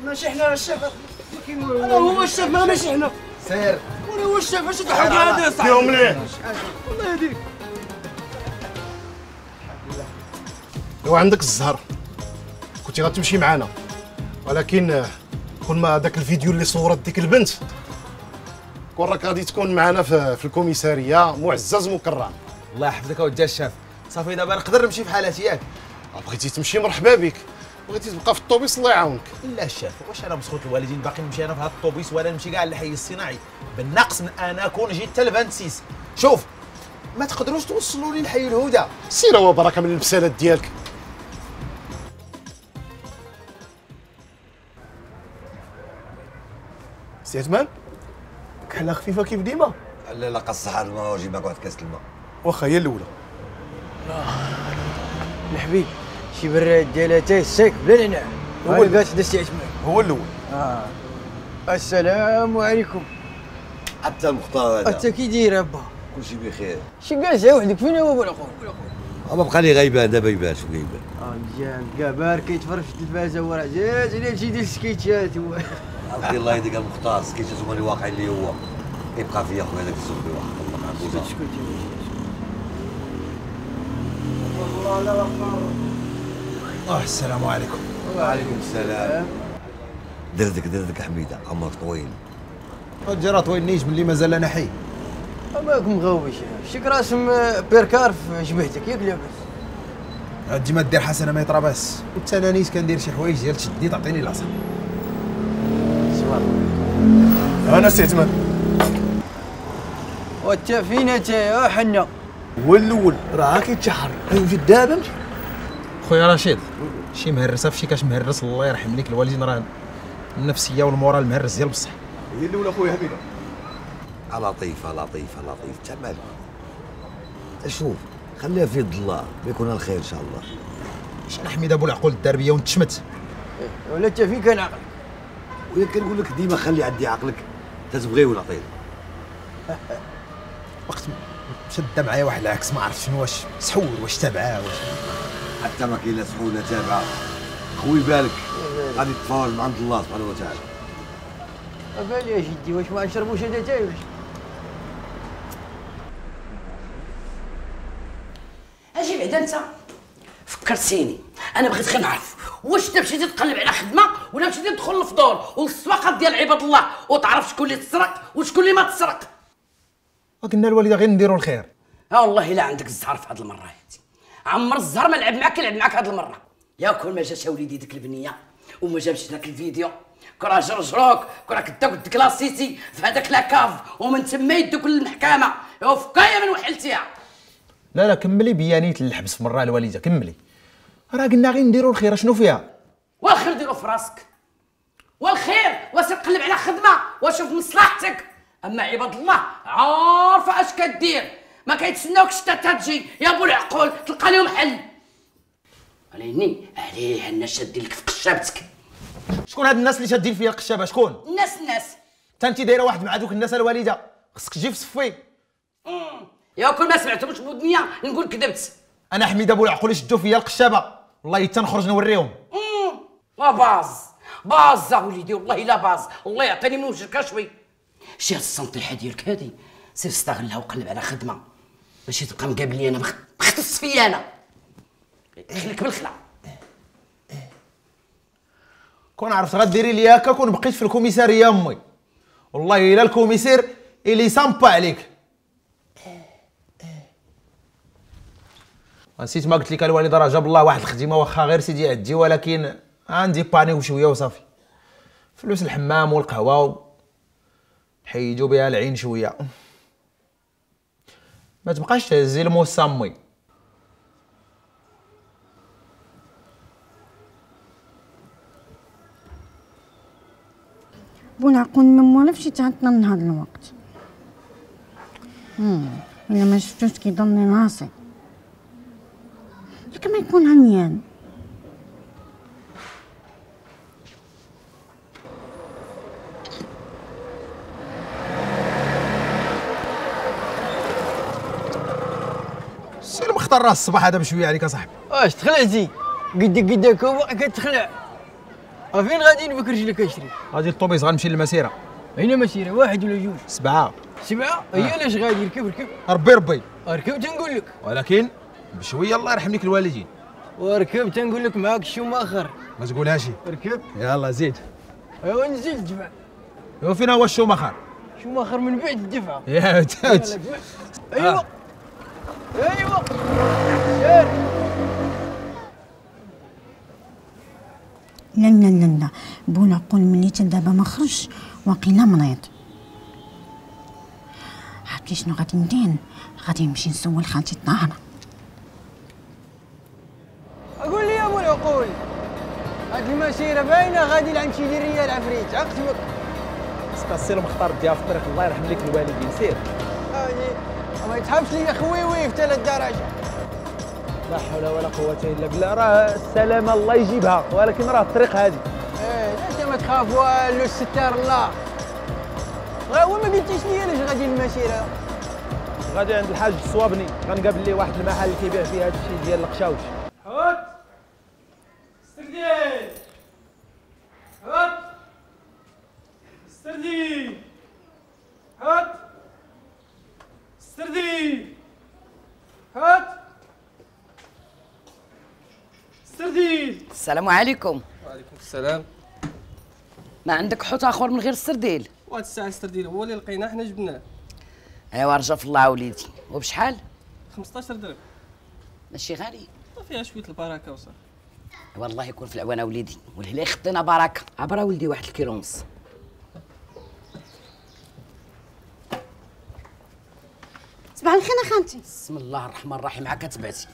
ماشي حنا الشاف أنا هو الشاف ما ماشي حنا سير. وأنا هو الشاف اش تضحك هذا صاحبي فيهم مليح الله يهديك. ايوا عندك الزهر. كنتي غتمشي معانا. ولكن آه، كون ما داك الفيديو اللي صورت ديك البنت كون راك غادي تكون معنا في, في الكوميسارية معزز مكرم. الله يحفظك اودي الشاف صافي دابا نقدر نمشي في حالتي ياك. بغيتي تمشي مرحبا بك. بغيتي تبقى في الطوبيس الله يعاونك. لا الشاف واش أنا مسخوط الوالدين باقي نمشي أنا في هذا الطوبيس ولا نمشي كاع للحي الصناعي؟ بالنقص من أنا كون جيت حتى ل 26 شوف ما تقدروش توصلوني لحي الهدى. سير هو بركة من البسالات ديالك. سي عثمان كحلة خفيفة كيف ديما؟ لا لا قص حال الماء وجيب معك واحد كاس الماء. واخا هي الأولى. الحبيب. شي براد ديال اتاي سيك بلا نعناع. هو هو ال- قالت دا سي عثمان هو الأول. آه. السلام عليكم. حتى المختار هذا. أنت كي داير با كلشي بخير. شي جالس وحدك فين هو ابو العقول اما بقى لي غيبان دابا يبان شو غيبان آه مزيان. كاع بار كيتفرج في التلفازة وراه جاز عليه شي ديال السكيتشات. هو. عبد الله يديك المختار سكيت هما اللي واقعين لي هو. يبقى فيا خويا داك الزومبي واحد الله ما عندوش والله لا آه السلام عليكم. وعليكم السلام. دردك دردك حميدة عمرك طويل. جرى طويل نيش من اللي مازال أنا حي ماك مغوش شيك راسم بيركار في جبهتك ياك لاباس. عاد ديما دير حسنة ما يطراباس وحتى أنا نيت كندير شي حوايج ديال تشدني تعطيني العصا أنا سي عثمان وانت فين انت يا حنا. هو الأول راه كيتشحر. يوجد دابا مشي خويا رشيد. شي مهرسه في شي كاش مهرس؟ الله يرحم ليك الوالدين راه النفسية والمورال مهرس ديال بصح. هي الأولى خويا حميده لطيفه لطيفه لطيف تعمل شوف خليها في يد الله بيكون الخير إن شاء الله. شحال حميد أبو العقول الدربية ونتشمت ولا انت فين كان عقلك ويا كنقول لك ديما خلي عندي عقلك. تتبغي ولا طيب؟ وقت شد معايا واحد العكس ما عرفت شنو واش سحور واش تابعاه واش حتى ما كاين لا سحوله تابعه خوي بالك غادي تتفاوض مع عند الله سبحانه وتعالى. بالي يا جدي واش ما نشربوش هذا تاي واش أجي بعدا أنت. فكرتيني. أنا بغيت غير نعرف واش انت مشيتي تقلب على خدمة ولا مشيتي تدخل للفضول والسواقات ديال عباد الله. وتعرف شكون اللي تسرق وشكون اللي ما تسرق. قلنا الوالدة غير نديروا الخير. ها والله إلا عندك الزهر في هذه المرة هادي عمر الزهر ما لعب معاك لعب معاك هذه المرة. يا كون ما جاش وليدي ديك البنية وما جابش ذاك الفيديو. كرا جرجروك كرا كداك ديكلاسيتي في هذاك la cave ومن تما يدوك للمحكمة. يا فكايه من وحلتيها لا لا كملي بيانيت الحبس في مرة الوالدة كملي. راه قلنا غير نديروا الخير شنو فيها؟ والخير ديرو في راسك. والخير واسير قلب على خدمة وشوف مصلحتك. أما عباد الله عارفة أش كدير. ما كيتسناوكش حتى تجي يا ابو العقول تلقى لهم حل. عليني عليه الناس شادين لك في قشابتك. شكون هاد الناس اللي شادين فيا القشابه شكون؟ الناس الناس. حتى انت دايرة واحد مع دوك الناس الوالدة. خصك تجي في صفي يا كون ما سمعتهمش بودنيا نقول كذبت. أنا حميد أبو العقول شدوا فيا القشابة. والله حتى نخرج نوريهم. لا باز. باز وليدي والله لا باز. الله يعطيني من وجهك شوي. شي هاد السنطيحه ديالك هادي سير استغلها وقلب على خدمة. ماشي تبقى مقابل لي أنا. مخ- مختص فيا أنا. خليك بالخلا. كون عرفت غديري لي هكا كون بقيت في الكوميسارية أمي. والله إلا الكوميسير اللي سامبا عليك. نسيت ما قلت لك الوالد راه جاب الله واحد الخدمة واخا غير سيدي عدي ولكن عندي باني وشوية وصافي. فلوس الحمام والقهوة حيدوا بها العين شوية. ما تبقاش تهزي المسمي بونا عقول من مولا فشي تعطنا من هذا الوقت. الا ما شفتوش كيضرني راسي. كما يكون عميان. مختار رأس الصباح هذا بشوية عليك اصاحبي واش تخلعتي قدك قدك هو كتخلع. فين غادي نفك رجلك اشري غادي الطوبيس غنمشي للمسيرة. اين مسيرة واحد ولا جوج؟ سبعة. سبعة؟ هي آه. علاش غادي؟ ركب ركب. ربي ربي. ركب تنقول لك. ولكن بشوية الله يرحم لك الوالدين. وركب تنقول لك معاك الشوماخر ما تقولهاش. ركب يلا زيد. أيوا نزل الدفع. ايوا فين هو الشومخر شوماخر من بعد الدفعه يا تاج أيوا. سير لا لا لا لا. بونا قول تا دابا ما خرجش. واقيلا مريض عرفتي شنو غادي ندير؟ غادي نمشي نسول خالتي الطاهره أقول لي يا ابو العقول هاد المسيرة باينة غادي لعند شي دريه العفريت. عقتبك سير مختار ديها في الطريق الله يرحم لك الوالدين. سير. هادي ما يتحبش لي خويوي في ثلاث درجات لا حول ولا قوة إلا بالله. راه السلامه الله يجيبها ولكن راه الطريق هذه إيه أنت ما تخاف والو الستار الله. غا هو ما قلتيش لي علاش غادي المسيره غادي عند الحاج الصوابني غنقابل ليه واحد المحل اللي كيبيع فيه هذا الشيء ديال القشاوش. حوت استردي حوت استردي حوت استردي حوت استردي السلام عليكم. وعليكم السلام. ما عندك حوت آخر من غير السرديل واحد الساعة السردين هو اللي لقيناه حنا جبناه. أيوا رجا في الله وليدي. وبشحال؟ 15 درهم. ماشي غالي. فيها شوية البركة وصافي. والله يكون في العوانة وليدي. والهلا يخطينا بركة. عبره ولدي واحد الكيلو ونص. صباح الخير يا خالتي بسم الله الرحمن الرحيم. عا كتبعتي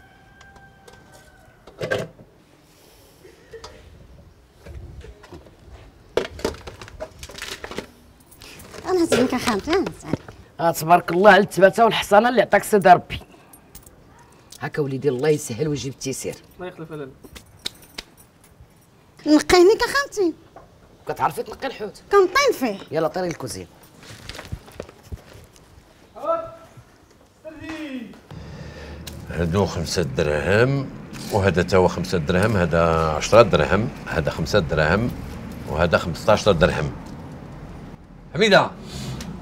أنا هزلك يا خالتي أنا آه تبارك الله على التباتة والحصانة اللي عطاك سيدي ربي. هكا وليدي الله يسهل ويجيب التيسير الله يخلف على نقينيك يا خالتي كتعرفي تنقي الحوت؟ كنطين فيه. يلا طيري الكوزين هادو خمسة دراهم وهذا هو خمسة دراهم هذا عشرة دراهم هذا خمسة دراهم وهذا 15 درهم. حميدة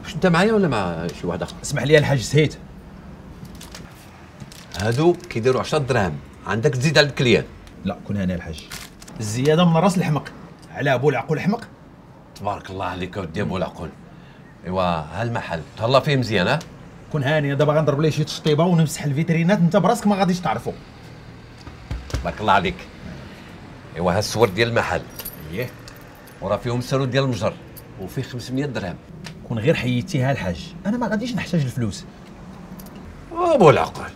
واش أنت معايا ولا مع شي واحد آخر؟ اسمح لي الحاج سهيت هادو كيديروا 10 دراهم عندك تزيد على الكليان. لا كون هنا الحاج. الزيادة من راس الحمق. على أبو العقول حمق؟ تبارك الله عليك ودي أبو العقول. إيوا ها المحل تهلا فيه مزيان ها؟ كون هاني دابا غنضرب ليه شي تشطيبة ونمسح الفيترينات. انت براسك ما غاديش تعرفو. تبارك الله عليك. ايوا ها الصور ديال المحل. إيه. وراه فيهم السرود ديال المجر. وفيه 500 درهم. كون غير حيدتيها الحاج. أنا ما غاديش نحتاج الفلوس. ابو العقل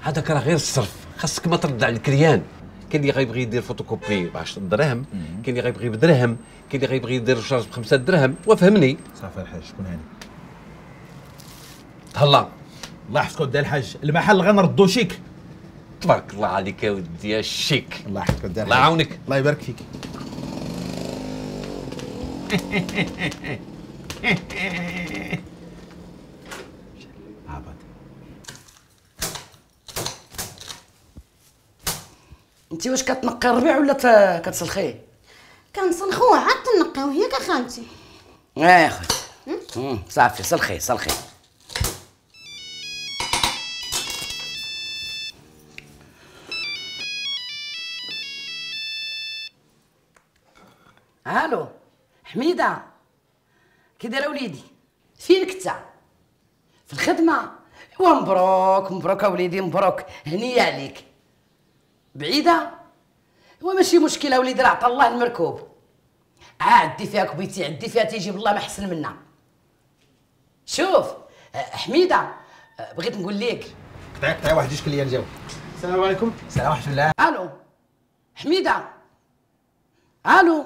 هذاك راه غير الصرف. خاصك ما ترد على ال clients. كاين اللي غيبغي يدير فوتوكوبي ب 10 دراهم كاين اللي غيبغي بدرهم. كاين اللي غيبغي يدير charge ب 5 دراهم وفهمني. صافي الحاج كون هاني؟ تهلا. الله يحفظك ودي الحاج. المحل غنردو شيك. تبارك الله عليك يا ودي يا الشيك الله يحفظك ودي الله يعاونك. الله يبارك فيك. انت واش كتنقي الربيع ولا كتسلخيه كنسلخوه عاد تنقيو هي يا خالتي آه يا خويا. صافي سلخيه سلخيه ألو حميدة. كي دايره وليدي؟ فينك انت؟ في الخدمة؟ ومبروك مبروك؟ اوليدي مبروك. هنية عليك. بعيدة؟ هو ماشي مشكلة وليدي؟ راه عطا الله المركوب. عدي فيها كبيتي عدي فيها تيجيب الله ما احسن منا. شوف حميدة آه، بغيت نقول لك قطع قطع واحد يشكل لي الجو. السلام عليكم. السلام ورحمة الله. ألو حميدة. ألو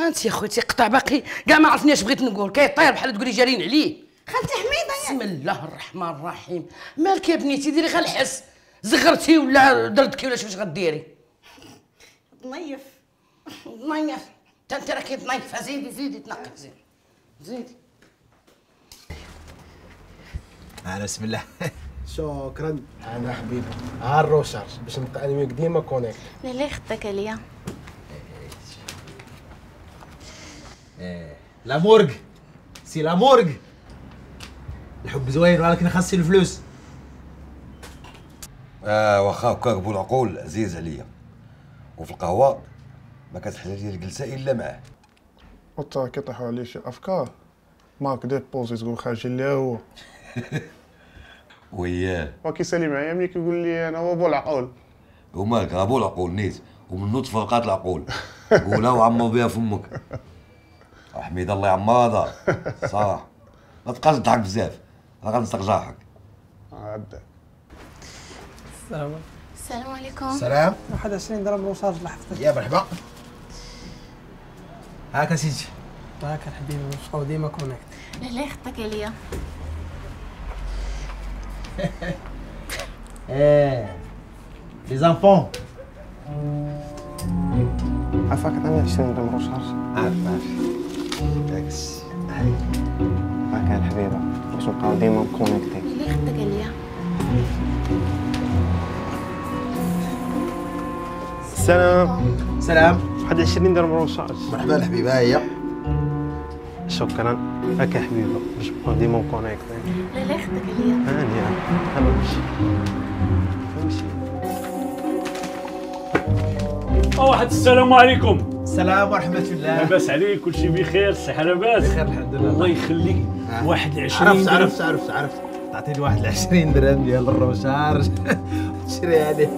انت يا خوتي قطع باقي. كاع ما عرفني اش بغيت نقول. كيطير بحال تقولي جارين عليه. خالتي حميدة بسم الله الرحمن الرحيم. مالك يا بنيتي؟ ديري غير الحس. زغرتي ولا دردكي ولا شوفاش غديري؟ ضنيف ضنيف تا انت راكي ضنيفه زيدي زيدي تنقي زيدي. زيدي. أنا بسم الله. شكرا. أنا حبيبي. ها الروشارج باش نبقى أنا ديما كونيكت لا لا خدك عليا. l'amour c'est l'amour الحب زوين ولكن خاصي الفلوس. آه واخا هكا فبو العقول عزيز عليا. وفي القهوة ما كتحلى لي الجلسة إلا معاه. وتا كيطيحوا عليه شي أفكار. marque déposée تقول خارجين ليه هو. وياه. وكيسالي معايا ملي كيقول لي أنا هو بو العقول ومالك غابو العقول نيت. ومنو تفرقات العقول. قولها وعمر بها فمك. حميد الله يعمر هذا صراحة ما تبقاش تضحك بزاف. راه غنصدق جرحك عدا السلام السلام عليكم. سلام 21 درهم recharge لحفتك يا مرحبا. هاكا سيدي. هاكا حبيبي نبقاو ديما connectés. لا لا خدك عليا. إيه. les enfants عفاك عطيني 20 درهم recharge عارف عارف داكس هاكا الحبيبه باش نبقاو ديما connectés لا خدك عليا سلام. سلام. واحد 20 درهم recharge مرحبا الحبيبه ها هي شكرا هاكا حبيبة. باش نبقاو ديما connectés لا لا خدك عليا هاني هلا نمشي نمشي واحد السلام عليكم. السلام ورحمة الله. لاباس عليك كل شيء بخير الصحه لاباس؟ بخير الحمد لله. الله يخليك. واحد العشرين عرفت درهم. عرفت عرفت. عرفت تعطيني واحد 20 درهم ديال ال recharge تشري عليه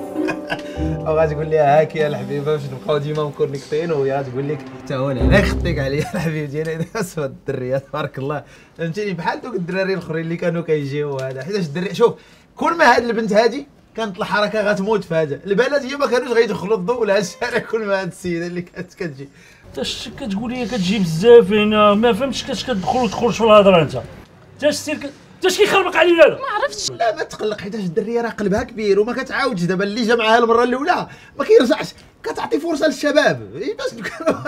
وغتقول لي هاك يا الحبيبة باش نبقاو ديما مكونيكتين وهي غتقول لك حتى هو أنا خطيك عليا الحبيب ديالي. أسود الدرية تبارك الله. فهمتيني؟ بحال دوك الدراري الأخرين اللي كانوا كيجيو هذا. حيتاش الدري شوف كل ما هاد البنت هادي كانت الحركة غتموت فجاه البنات هي ما كانوش غيدخلوا الضوء لها الشارع كل ما هاد السيدة اللي كانت كتجي. انت اش كتقول لي كتجي بزاف هنا. ما فهمتش كاش كتدخل وتخرج في الهضرة انت. انت اش سير ك- انت اش كيخربق علينا هذا؟ ما عرفتش. لا ما تقلق حيتاش الدرية راه قلبها كبير وما كتعاودش. دابا اللي جا معاها المرة الأولى ما كيرجعش. كتعطي فرصة للشباب. إيه باش نكونوا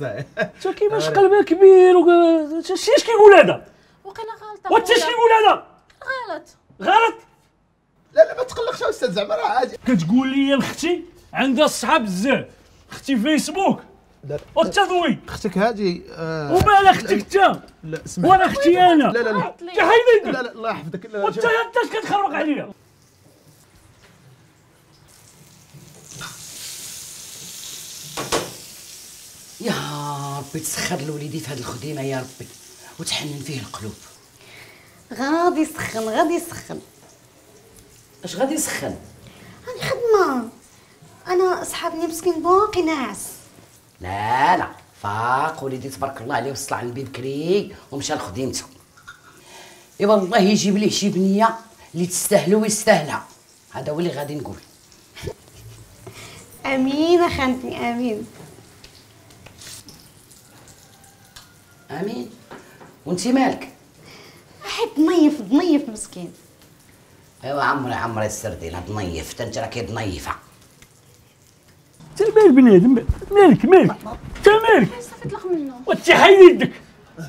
صحيح انت كيفاش قلبها كبير وك... اش اش كيقول هذا؟ وقيلا غلطة. وانت اش كيقول هذا؟ غلط. غلط؟ لا لا ما تقلقش يا أستاذ زعما راه عادي. كتقول لي أختي عندها صحاب بزاف. أختي فيسبوك. والتضوي أختك هادي آه ومال أختك انت لا اسمح وأنا أختي أنا. لا لا لا. لا لا الله يحفظك. لا لا وانت. أنت اش كتخربق عليا؟ يا ربي تسخر لوليدي في هذه الخديمة يا ربي وتحنن فيه القلوب. غادي يسخن غادي يسخن. اش غادي يسخن؟ هاني خدمة. أنا صحابني مسكين باقي ناعس. لا لا. فاق وليدي تبارك الله عليه وصل على النبي بكري ومشى لخديمته. ايوا الله يجيب ليه شي بنية اللي تستاهلو ويستاهلها. هذا هو اللي غادي نقول. أمين خانتي أمين. أمين. وانت مالك؟ أحب ضنيف ضنيف مسكين. ايوا عمري عمري السردينه ضنيف انت راكي ضنيفه انت مال بنادم؟ مالك مالك. انت مالك. منه. وانت حيد يدك.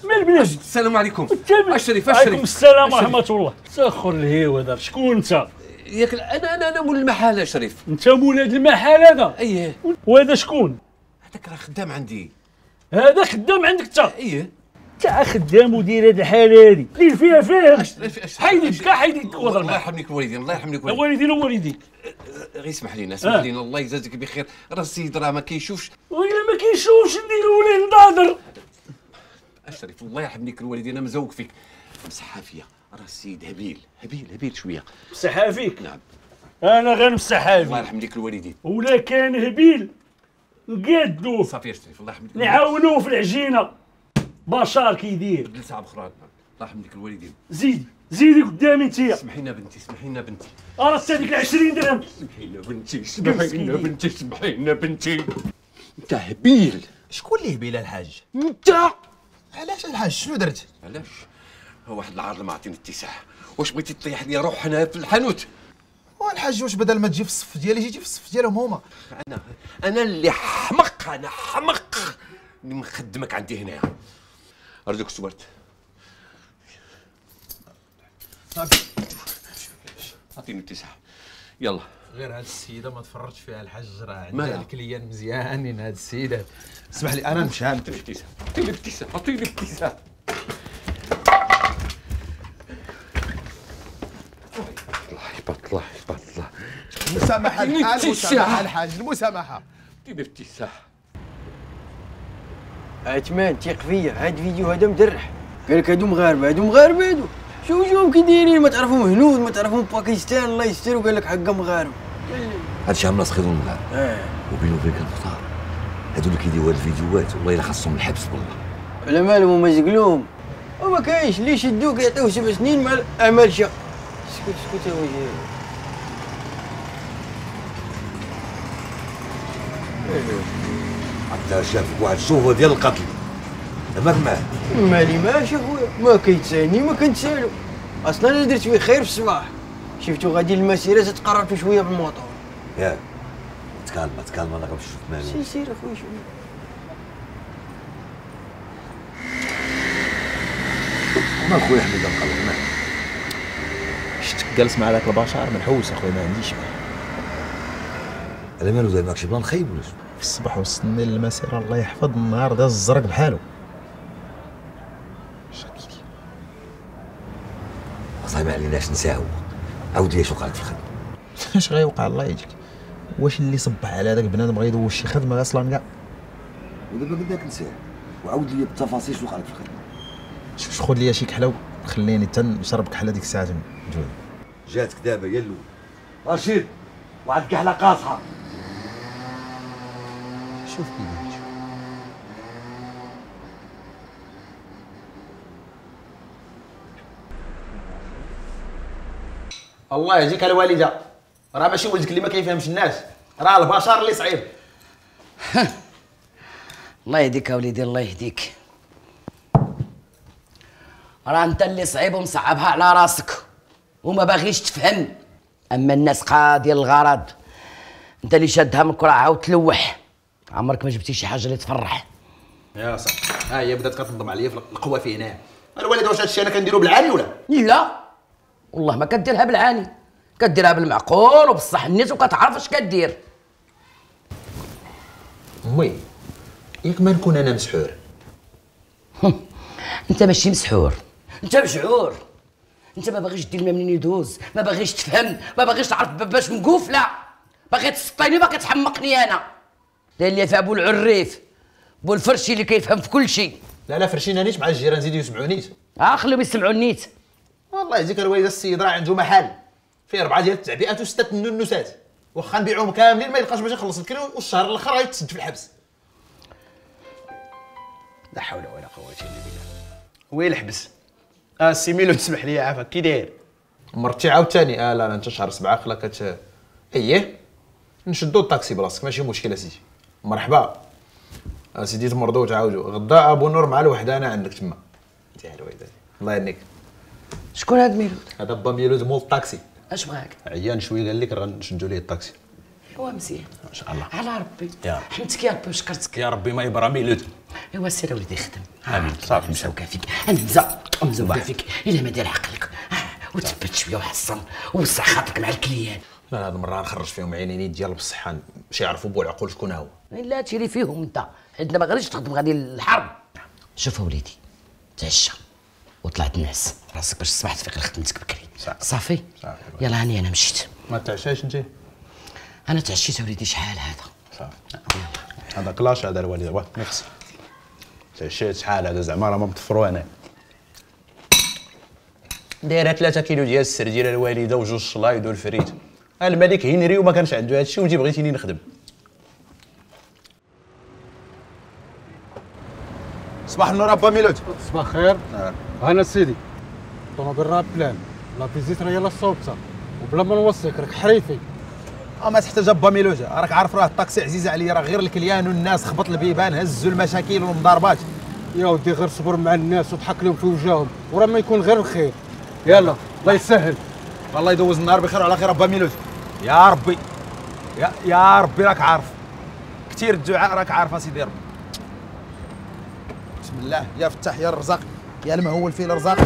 مال بنادم؟ السلام عليكم. أشرف أشرف. عليكم السلام. ورحمة الله. سخر الهيو هذا شكون أنت؟ ياك أنا أنا أنا مول المحل يا شريف أنت مول هذا المحل هذا؟ اييه وهذا شكون؟ هذاك راه خدام عندي. هذا خدام عندك أنت؟ اييه انت خدام ودير هذه الحالة هذه اللي فيها أشرف. حيدك كاع حيدك. الله يرحمك الوالدين الله يرحمك الوالدين والدين ووالديك غير اسمح لينا اسمح آه. لينا. الله يجازيك بخير. راه السيد راه ما كيشوفش. وإلا ما كيشوفش نديروا ليه نضاضر أشرف الله يرحمك الوالدين أنا مزوق فيك. بصحه فيا راه السيد هبيل هبيل هبيل شوية. مسحها فيك نعم. أنا الله فيك يرحم ليك الوالدين. ولا كان هبيل نقادو صافي اشتري الله يرحم ليك نعاونوه في العجينة. بشار كيدير جلس عب أخرى. الله يرحم ليك الوالدين زيد زيدي قدامي انتيا اسمحي لنا بنتي اسمحي لنا بنتي. راه هذيك 20 درهم. اسمحي لنا بنتي اسمحي لنا. بنتي اسمحي لنا بنتي. انت هبيل. شكون اللي هبيل الحاج؟ انت. علاش الحاج؟ شنو درت؟ علاش؟ هو واحد العار ما عطيني اتساع. واش بغيتي تطيح لي روح هنا في الحانوت؟ والحاج واش بدل ما تجي في الصف ديالي جيتي في الصف ديالهم هما؟ أنا أنا اللي حمق أنا حمق. اللي مخدمك عندي هنا ارجوك استبرت أعطيني اتساع. يلا. غير هاد السيدة ما تفرجش فيها الحاج راه؟ عندها الكليان مزيانين هاد السيدة. اسمح لي أنا نمشي أعطيني ابتسام أعطيني ابتسام أعطيني ابتسام الله يبارك الله يبارك الله المسامحه أعطيني الحال المسامحه ابتسام الحاج المسامحه أعطيني ابتسام عثمان تيق فيا. هاد الفيديو هذا مدرح. قال لك هادو مغاربة هادو مغاربة هادو. شوف شوف كي دايرين ما تعرفهم هنود ما تعرفهم باكستان الله يستر. وقال لك حقا مغاربة. هادشي عم خيرون من آه. وبيني وبينك المختار هادو اللي كيديروا هاد الفيديوهات والله إلا خاصهم الحبس والله. على مالهم هما زقلوهم. وما كاينش. اللي يشدوك يعطيوه سبع سنين مع الاعمال شا اسكت اسكت يا وجهي. حتى شافك واحد الشوفه ديال القتل. ماك معاه مالي ماشي اخويا ما كيتسالني ما كنتسالو. أصلا أنا درت فيه خير في الصباح. شفتو غادي المسيرة تتقرب فيه شوية بالموطور. ياك تكالما تكالما أنا غنمشي نشوف مالو سير سير أخويا شوية ما خويا حميد مقلق ما؟ شفتك جالس مع ذاك البشر؟ منحوس أخويا ما عنديش. معاه على مالو زعما ماكشي plan خايب ولا شنو؟ الصباح وصلنا للمسيره الله يحفظ النهار داز الزرق بحالو. صاحبي ما عليناش نساو عاود لي وقع لك في الخدمة؟ اش غيوقع؟ الله يجيك واش اللي صبح على هذاك بنادم غيدوز؟ شي خدمة أصلا كاع ودابا بداك نساه وعاود لي بالتفاصيل وقع لك في الخدمة. شوف خذ لي شي كحله خليني تنشرب كحلة ديك الساعة جاتك دابا يا الأول رشيد واحد الكحله قاصحة. شوف كيفاش الله يهديك الوالدة. راه ماشي ولدك اللي ما كيفهمش الناس. راه البشر اللي صعيب. الله يهديك يا وليدي الله يهديك. راه انت اللي صعيب ومصعبها على راسك وما باغيش تفهم. أما الناس قاضيه الغرض. انت اللي شادها من كره عاود تلوح. عمرك ما جبتي شي حاجة اللي تفرح. يا صاحبي ها هي بدات كتنظم عليا في القوه في هنا الوالده واش هادشي أنا كنديرو بالعاني ولا؟ لا. والله ما كديرها بالعاني. كديرها بالمعقول وبصح النيت وكتعرف اش كدير. أمي ياك ما نكون أنا مسحور. أنت ماشي مسحور. أنت مشعور. أنت ما باغيش دير منين يدوز ما باغيش تفهم ما باغيش تعرف باش نقوف لا. باغي تسطيني باغي تحمقني أنا. داير لي فيها بو العريف بو الفرشي اللي كيفهم في كل شيء. لا لا فرشينا نيت مع الجيران زيدوا يسمعوا نيت. آه خليهم يسمعوا النيت والله يجزيك الوالده السيد راه عنده محل فيه أربعة ديال التعبئات وسته النونسات واخا نبيعوهم كاملين ما يلقاش باش يخلص الكيلو والشهر الأخر غيتسد في الحبس. لا حول ولا قوة إلا بالله. وين الحبس؟ آه سي ميلو تسمح لي عافاك كي داير؟ مرتي عاوتاني. آه لا لا أنت شهر سبعة خلا كت اييه نشدو الطاكسي بلاصتك ماشي مشكل اسيدي مرحبا. اسيدي تمرضوا وتعاودوا غدا أبو نور مع الوحدة أنا عندك تما. انت الوالده الله يهنيك. شكون هاد ميلود؟ هذا با ميلود مول الطاكسي اش بغاك؟ عيان شوية قال لك غنشدوا ليه الطاكسي. ايوا مزيان. ان شاء الله. على ربي. يا. حمدتك يا ربي وشكرتك يا ربي ما يبرى ميلود. ايوا سير وليدي خدم. آمين. صافي مشى فيك. أنا مزا مزا فيك. إلا ما دار عقلك. آه، وتبت شوية وحصن. ووسع خاطرك مع الكليان. لا هاد المرة نخرج فيهم عينيني ديال بصحة باش يعرفوا بو العقول شكون هو. لا تيري فيهم انت. حيت ما غاديش تخدم غادي للحرب شوف وليدي تعشى وطلع تنعس راسك باش الصباح تفيق لخدمتك بكري. صافي. صافي؟ يلا هاني أنا مشيت. ما تعشاش انت؟ أنا تعشيت وليدي شحال هذا؟ صافي. هذا كلاش هذا الوالد واه نفس تعشيت شحال هذا زعما راه ما مطفرو أنا. دايرة 3 كيلو ديال السردين الوالدة وجوج شلايض والفريت. الملك هنري وما كانش عنده هادشي وانت بغيتيني نخدم. صباح النور ابا ميلود صباح الخير أنا سيدي. طوموبيل راه بلان. la visite راه يلا الصوبته وبلا ما نوصيك راك حريفي. أه ما تحتاج ابا ميلود راك عارف راه الطاكسي عزيز عليا راه غير الكليان والناس خبط البيبان هزوا المشاكل والمضاربات. يا ودي غير صبر مع الناس وضحك لهم في وجههم. وراه ما يكون غير الخير. يلا الله يسهل. والله يدوز النهار بخير وعلى خير ابا ميلود يا ربي. يا, يا ربي راك عارف. كثير الدعاء راك عارف أسيدي ربي. بسم الله. يا فتاح يا الرزاق يا المهول فيه الرزاق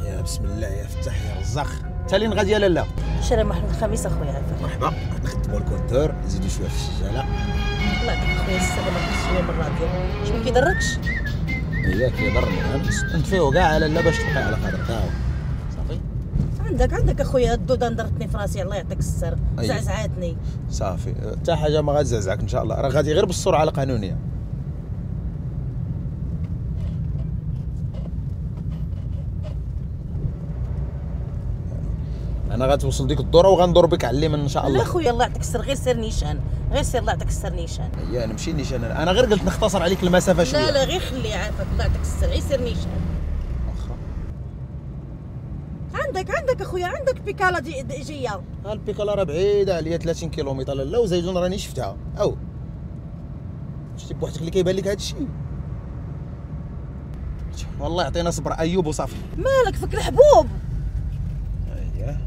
يا بسم الله يا فتاح يا رزاق انت لين غادي يا لالا؟ شرا محمد الخميس أخويا مرحبا. نخدموا الكونتور نزيدوا شوية في الشجالة. الله يعطيك أخويا السلامه شوية من الراديو. اش ما كيضركش هي كيضرني نطفيو كاع على لا باش تبقى على قدر تاعو صافي. عندك عندك اخويا الدوده ضرتني في راسي الله يعطيك السر. أي. زعزعاتني صافي. حتى حاجة ما غتزعزعك إن شاء الله. راه غادي غير بالسرعه القانونيه أنا غتوصل ديك الدورة وغندور بك على إن شاء لا الله اخويا الله يعطيك السر. غير سير نيشان. غير سير الله يعطيك السر نيشان. هي نمشي نيشان. أنا غير قلت نختصر عليك المسافة شوية. لا لا غير خلي عافاك الله يعطيك السر. غير سير نيشان. عندك عندك أخويا عندك بيكالا دي جية. البيكولا راه بعيدة عليا 30 كيلومتر. لا وزيتون راني شفتها. أو. شتي بوحدك اللي كيبان لك هذا الشيء والله يعطينا صبر. أيوب وصافي. مالك فك الحبوب اييه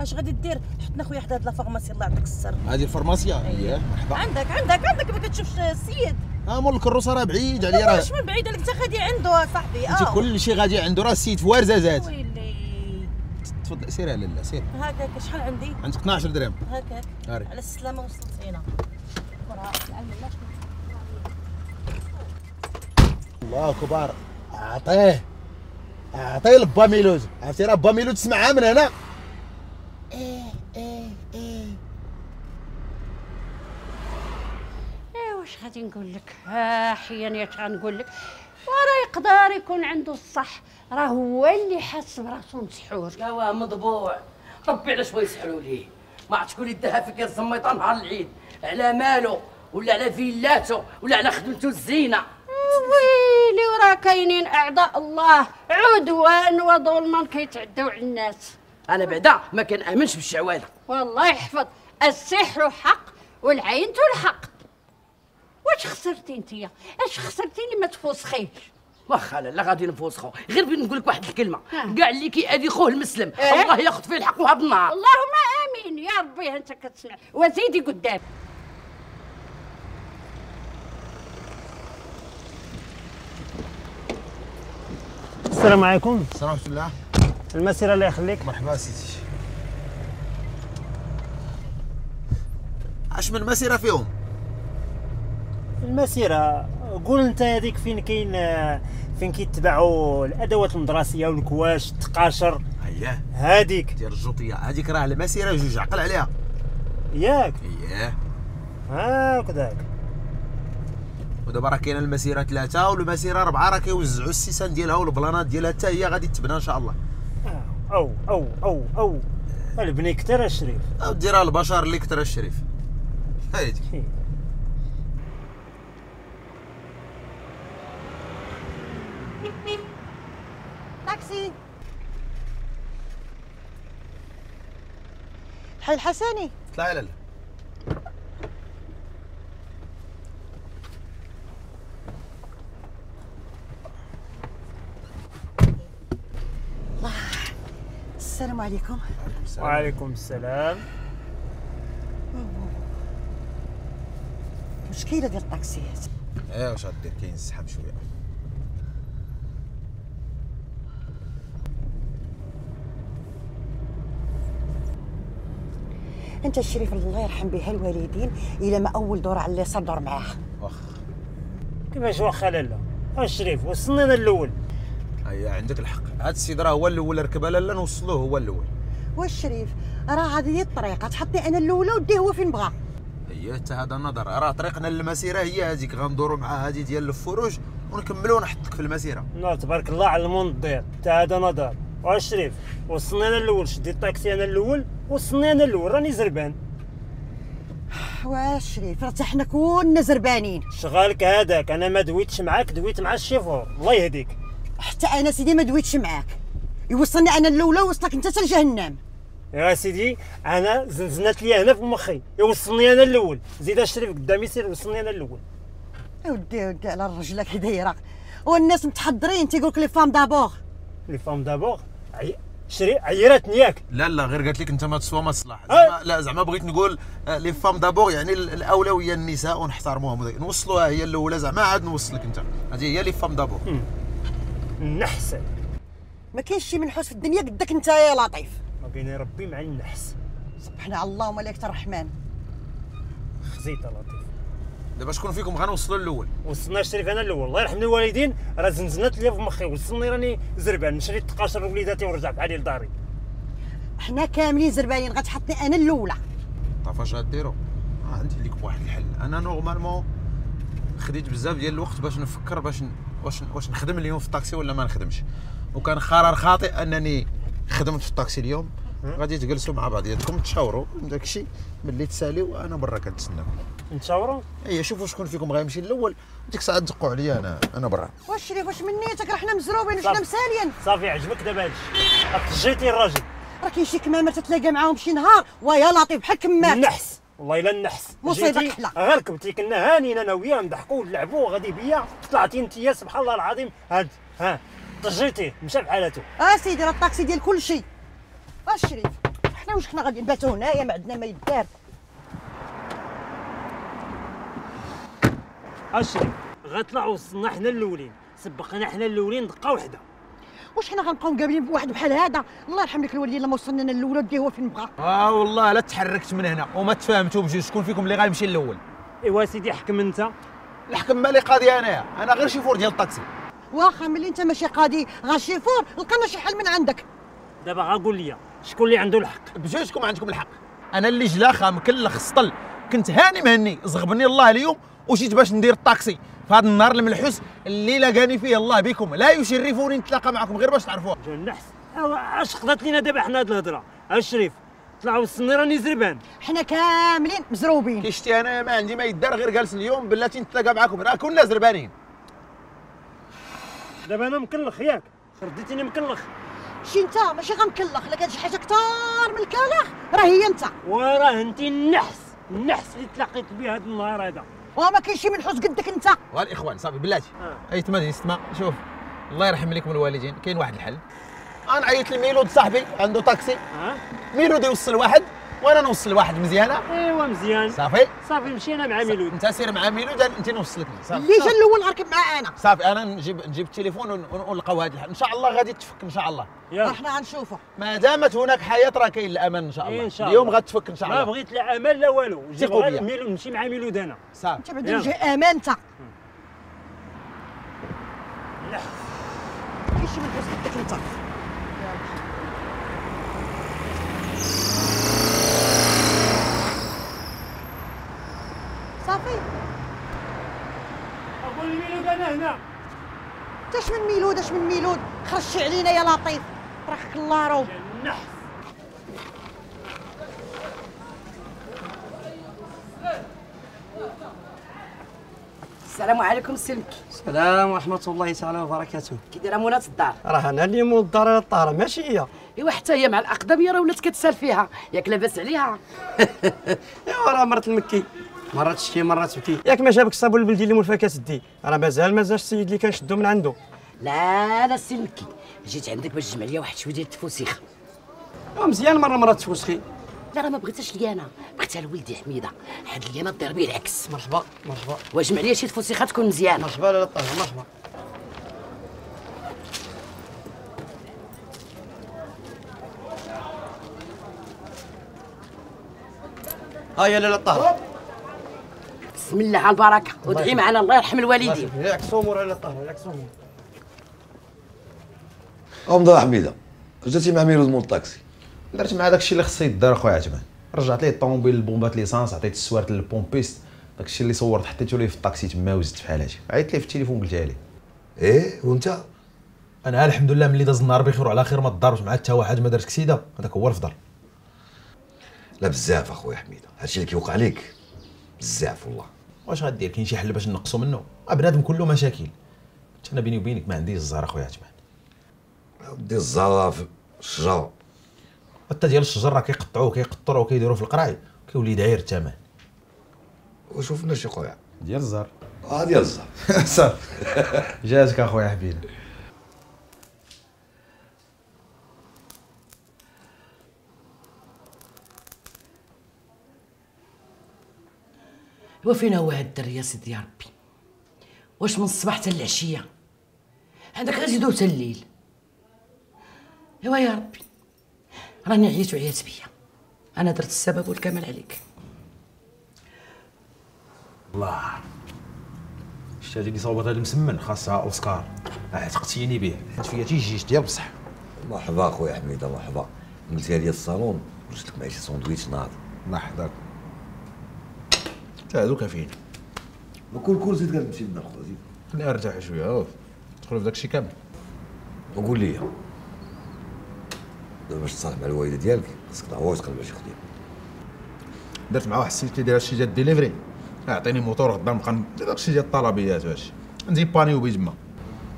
اش غادي دير؟ حطنا خويا حدا هاد la pharmacie الله يعطيك السر. هذه الفارماسيا اييه مرحبا. عندك عندك عندك ما كتشوفش السيد. آه مول الكروسة راه بعيد عليا راه. واش من بعيد؟ اللي انت غادي عنده صاحبي. آه. كل شيء غادي عنده راه السيد في ورزازات ويلي. تفضل سير على لا سير. هكاك شحال عندي؟ عندك 12 درهم. هكاك. على السلامة وصلت هنا الله كبار. اعطيه اعطيه لبا ميلود عرفتي راه با ميلوز تسمعها من هنا. إيه إيه إيه. إيه واش غادي نقول لك؟ ها حياني اش غنقول لك. وراه يقدر يكون عنده الصح. راه هو اللي حاس براسو مسحور. لا واه مضبوع. ربي علاش بغا يسحلوا ليه؟ ما عرفت شكون اللي داها فيك يا الزميطه نهار العيد. على مالو ولا على فيلاتو ولا على خدمته الزينة؟ ويلي وراه كاينين أعضاء الله. عدوان وظلما كيتعداو على الناس. أنا بعدا ما كنامنش بالشعوذه والله يحفظ السحر حق والعين الحق واش خسرتي انتيا اش خسرتي اللي ما تفوسخيش؟ واخا لا غادي نفوسخو. غير بغيت نقول لك واحد الكلمة. كاع اللي كيأذي خوه المسلم. إيه؟ الله ياخذ فيه الحق وهذا النهار. اللهم آمين. يا ربي أنت كتسمع. وزيدي قدام. السلام عليكم. السلام ورحمة الله. المسيرة الله يخليك. مرحبا سيدي. اش من مسيرة فيهم؟ المسيرة قول انت هذيك فين كاين فين كيتباعوا الأدوات المدرسية والكواش التقاشر؟ اييه هذيك ديال الجوطية. هذيك راه المسيرة جوج عقل عليها. ياك. اييه هكذاك ودابا راه كاينة المسيرة ثلاثة والمسيرة اربعه راه كيوزعوا السيسان ديالها والبلانات ديالها حتى هي غادي تبنى إن شاء الله. أو أو أو أو. البني كثر الشريف. أو ديرها البشر اللي كثر الشريف. هايدي تاكسي. حي الحسني. طلعي لالا السلام عليكم. وعليكم السلام. مشكله ديال الطاكسيات إيه واش غدير كاين الزحام شوية. انت الشريف الله يرحم بها الوالدين إلى ما أول دور على اليسار دور معاه. واخ كيفاش واخا لالا؟ الشريف والسنين الأول. أي عندك الحق. هذا السيد راه هو الأول ركبها لا لا نوصلوه هو الأول. واش شريف راه هذه هي الطريقة تحطني أنا الأولى وديه هو فين بغا. هي حتى هذا النظر. راه طريقنا للمسيره هي هذيك غندوروا مع هذه ديال الفروج ونكملوا ونحطك في المسيرة. لا تبارك الله على المنظر حتى هذا نظر. واش شريف وصلني أنا الأول شديت الطاكسي أنا الأول وصلني أنا الأول راني زربان. واش شريف راه حنا كلنا زربانين. شغالك هذاك أنا ما دويتش معاك دويت مع الشيفور. الله يهديك. حتى أنا سيدي ما دويتش معاك. يوصلني أنا الاولى وصلك أنت حتى لجهنم. يا سيدي أنا زنزنات لي هنا في مخي. يوصلني أنا الأول زيد الشريف قدامي سير وصلني أنا الأول ودي ودي على الرجلة كي دايرة. والناس متحضرين تيقول لك les femmes d'abord. لي فام دابور؟ عي... شري عيرتني ياك. لا لا غير قالت لك أنت ما تسوى ما تصلح. زعما لا زعما بغيت نقول آه، les femmes d'abord يعني ال- الأولوية النساء ونحترموهم. نوصلوها هي الاولى زعما عاد نوصلك أنت. هذه هي لي فام دابور. نحسن. ما كاينش شي منحوس في الدنيا قدك انت يا لطيف. ما بين ربي مع النحس. سبحنا على الله وملائكه الرحمن. خزيت لطيف. دابا شكون فيكم غنوصلوا الأول وصلنا الشريف أنا الأول. الله يرحم الوالدين. راه زنزنات لي في مخي. وصلني راني زربان. مشري تقاشر وليداتي ورجع بحالي لداري. حنا كاملين زربانين غتحطني أنا الأولى. طاف اش غديروا آه عندي لكم واحد الحل. أنا normalement خديت بزاف ديال الوقت باش نفكر باش. واش واش نخدم اليوم في الطاكسي ولا ما نخدمش؟ وكان قرار خاطئ أنني خدمت في الطاكسي اليوم. غادي تجلسوا مع بعضياتكم تشاوروا داك الشيء ملي تساليو أنا برا كنتسناكم نتشاوروا؟ اي شوفوا شكون فيكم غيمشي الأول. ديك الساعة تدقوا عليا أنا أنا برا. واش شريف واش من نيتك؟ راه حنا مزروبين وحنا. مساليين. صافي عجبك دابا هادشي. طجيتي الراجل. راه كاين شي كمامة تتلاقى معاهم شي نهار ويا لطيف بحال كمامه النحس والله إلا النحس. مصيبة جيتي كحلة. غير كبتي كنا هانيين أنا وياه نضحكوا ونلعبوا غادي بيا. طلعتي أنت سبحان الله العظيم. هاد ها طجيتي مشى بحالته آه سيدي راه الطاكسي ديال كل شيء. واش شريف حنا واش حنا غادي نباتوا هنايا؟ ما عندنا ما يدار. اشري غطلعوا وصلنا حنا الأولين. سبقنا حنا الأولين دقة وحدة. واش حنا غنبقاو مقابلين بواحد بحال هذا؟ الله يرحم لك الوالدين لما وصلنا الأولى وديه هو فين بغا آه والله لا تحركت من هنا وما تفاهمتوا بجوج شكون فيكم اللي غيمشي الأول. إيوا سيدي حكم أنت. الحكم مالي قاضي انايا أنا غير شيفور ديال الطاكسي. واخا ملي أنت ماشي قاضي غاشيفور لقينا شي حل من عندك. دابا غاقول لي شكون اللي عنده الحق؟ بجوجكم عندكم الحق؟ أنا اللي جلاخة مكلخ سطل. كنت هاني مهني زغبني الله اليوم وجيت باش ندير الطاكسي. في هذا النهار الملحوس اللي لقاني فيه الله بكم. لا يشرفوني نتلاقى معكم غير باش تعرفوها. جا النحس اوا اش قضات لينا دابا حنا هاد الهضرة. الشريف طلع وصلني راني زربان. حنا كاملين مزروبين. كي شتي أنا ما عندي ما يدار غير جالس اليوم بلاتي نتلاقى معكم. راه كنا زربانين. دابا أنا مكلخ ياك. رديتيني مكلخ. شي انت؟ ماشي غنكلخ الا كانت شي حاجة كثار من الكلخ راه هي انت. وراه انت النحس. النحس اللي تلاقيت به هذا النهار هذا. وما كاين شي منحوس قدك انت. والإخوان صافي بلاتي. أي تما تما شوف الله يرحم لكم الوالدين. كاين واحد الحل. أنا عيطت لميلود صاحبي عنده طاكسي. ميلود يوصل واحد. وأنا نوصل واحد مزيانة؟ إيوا مزيان. صافي. صافي مشينا مع ميلود. انت سير مع ميلود أنت نوصلك. صافي. اللي جا الأول غنركب معاه أنا؟ صافي أنا نجيب نجيب التليفون ون- ون- ونلقاو هذا الحل. إن شاء الله غادي تفك إن شاء الله. إحنا غنشوفوا ما دامت هناك حياة راه كاين الأمان إن شاء الله. إن شاء اليوم الله. غتفك إن شاء ما الله. بغيت لا امل لا والو. جيب ثقوا غير بيا. ميلود نمشي مع ميلود أنا. صافي. انت بعدا نجي أمان انت كاين شي منحوس قدك انت صافي أقول ميلود أنا هنا اش من ميلود اش من ميلود. خرجتي علينا يا لطيف. رحك الله روب النحس السلام عليكم سلمك. السلام ورحمة الله تعالى وبركاته. كي دايره مولات الدار. راه أنا اللي مول الدار الطاره ماشي هي. إيوا حتى هي مع الأقدمية راه ولات كتسال فيها. ياك لاباس عليها. إيوا راه مرت المكي. مرات تشكي مرات تبكي ياك ما جابك الصابون البلدي اللي مول كتدي راه مازال مازال السيد اللي كنشدو من عنده. لا لا سلمكي جيت عندك باش تجمع ليا واحد شوية ديال التفوسيخ. مزيان مره مرة تفوسخي. لا راه ما بغيتهاش لي أنا. بغيتها لولدي حميدة. حد لي أنا دير بيه العكس. مرحبا مرحبا. واجمع ليا شي تفوسيخه تكون مزيانة. مرحبا لاله الطاهر مرحبا. ها يا لاله الطاهر بسم الله على البركة. وادعي معنا الله يرحم الوالدين. يعكس امور لاله الطاهر يعكس امور امضى حميده درتي مع ميلود مول الطاكسي درت مع داكشي اللي خصو يدار اخويا عثمان رجعت ليه الطوموبيل البومبات l'essence عطيت السوارت لل pompiste. داكشي اللي صورت حطيته ليه في الطاكسي تما وزدت بحال هادي عيطت ليه في التليفون قلتها ليه. إيه وأنت؟ أنا الحمد لله ملي داز النهار بخير وعلى خير ما تضربش مع حتى واحد ما دارت كسيدة. هذاك هو الفضل لا بزاف أخويا حميدة. هادشي اللي كيوقع لك بزاف والله. واش غدير؟ كاين شي حل باش نقصوا منه؟ آه، بنادم كله مشاكل. أنا بيني وبينك ما عنديش الزهر أخويا عثمان ودي الزهره في الشجره حتى ديال الشجر راه كيقطعوه كيقطروه كيديروه في القراي. كيولي داير الثمن. وشوفنا شي خويا ديال الزهر. آه ديال الزهر. صافي. جاتك أخويا حبيبي. وفين هو هاد الدري يا سيدي يا ربي. واش من الصباح حتى العشية؟ هذاك غير زيدو حتى الليل. إيوا يا ربي. راني عييت وعيات بيا. أنا درت السبب والكمال عليك. الله. شتي هادي اللي صوبت هاد المسمن خاصها أوسكار. عتقتيني به حيت فيا تيجيش ديال بصح. مرحبا أخويا حميدة مرحبا. قلتي لي الصالون. درت لك معايا شي ساندويتش ناض الله حتى هادو كافيين وكل كل زيد كتمشي لنا خويا زيد خليها أرتاح شوية اوف تدخل في داكشي كامل وقول لي. دابا باش تصالح مع الوالدة ديالك خاصك تعوض تقلب شي خديم درت مع واحد ال site اللي داير شي ديال الدليفري أعطيني موتور غدا نبقى ندير داكشي ديال الطلبيات واش نزيبانيو بيه تما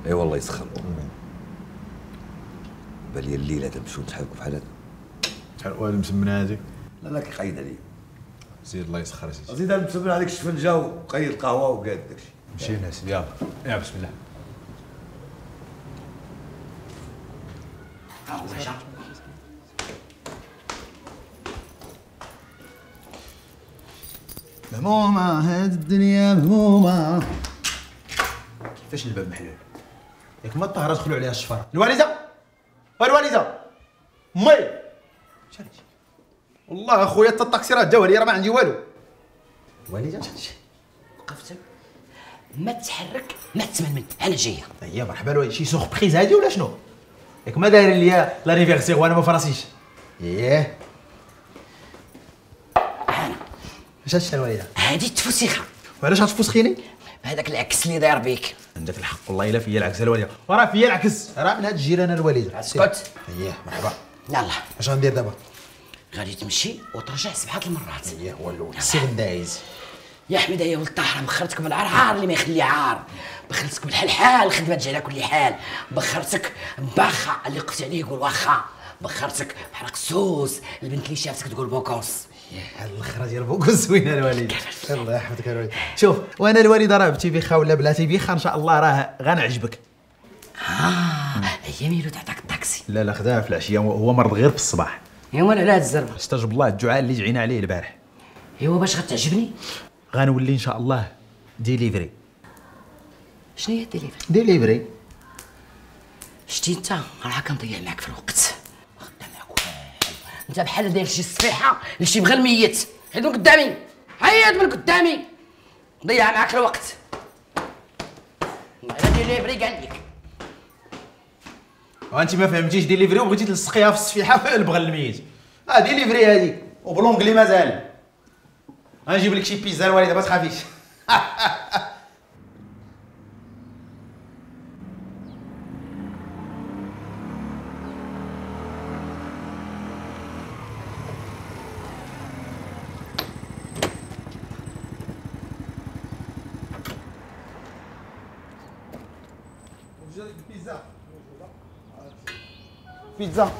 أي والله يسخر بالي الليل هذا نمشيو نتحركوا بحال هذا شحال وهاد المسمنه هادي؟ لا لا كيقيد عليا زيد الله يسخر سيدي. زيد المسمن عليك الشفنجه وقيد القهوه وقاد داكشي. مشينا سيدي يلا. يا بسم الله مهمومة هاد الدنيا مهمومة كيفاش الباب محلول؟ ياك ما الطاهرة دخلوا عليها الشفارة. الوالدة! الوالدة مي! والله أخويا حتى الطاكسي راه جاو عليا راه ما عندي والو. الوالدة وقفت ما تحرك ما تمنمن أنا جاية. هي مرحبا الوالد. شي surprise هادي ولا شنو؟ ياك ما داير ليا l'anniversaire وأنا ما فراسيش. إيه. اش هادشي الوالده هادي التفسيخه وعلاش غتفسخيني هذاك العكس اللي داير بيك. عندك الحق. والله إلا فيا العكس الوالدة. وراه فيا العكس. راه من هاد الجيران الوالدة. اسكت. اييه مرحبا. يلا. اش غندير دابا؟ غادي تمشي وترجع سبعة المرات. اييه هو الأول السيف دايز يا حميدة يا ولد الطاهره بخرتك بالعرعار اللي ما يخلي عار. بخرتك بالحلحال الخدمه تجي على كل حال. بخرتك باخا اللي قلت عليه يقول واخا. بخرتك بحرق السوس البنت اللي شافتك تقول beau gosse. هاد الاخرى ديال بوكو زوينه الوالده الله يحفظك الوالده شوف وأنا الوالده راه بتي بيخا ولا بلاتي بيخا إن شاء الله راه غنعجبك. آه هي ميلو تعطاك الطاكسي. لا لا خداها في العشية هو مرض غير في الصباح. ايوا على هاد الزربه استجب الله الدعاء اللي جعينا عليه البارح. ايوا باش غتعجبني؟ غنولي إن شاء الله ديليفري شنو هي الدليفري ديليفري شتي انت راه كنضيع معاك في الوقت. انت بحال داير شي صفيحه لشي بغى الميت. حيد من قدامي حيد من قدامي. ضيع معاك الوقت. ديليفري قال لك. وانت ما فهمتيش ديليفري وبغيتي تلصقيها في الصفيحة في البغى الميت. آه ديليفري هذيك وبلونجلي مازال. غنجيب لك شي بيتزا الوالدة ما تخافيش. بيتزا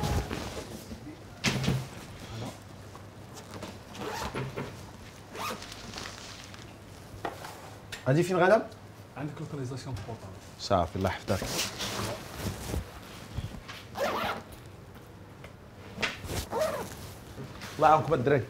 هادي فين غنم؟ عندك لوكاليزاسيون بورطال صافي الله يحفظك الله يعاونكم الدراري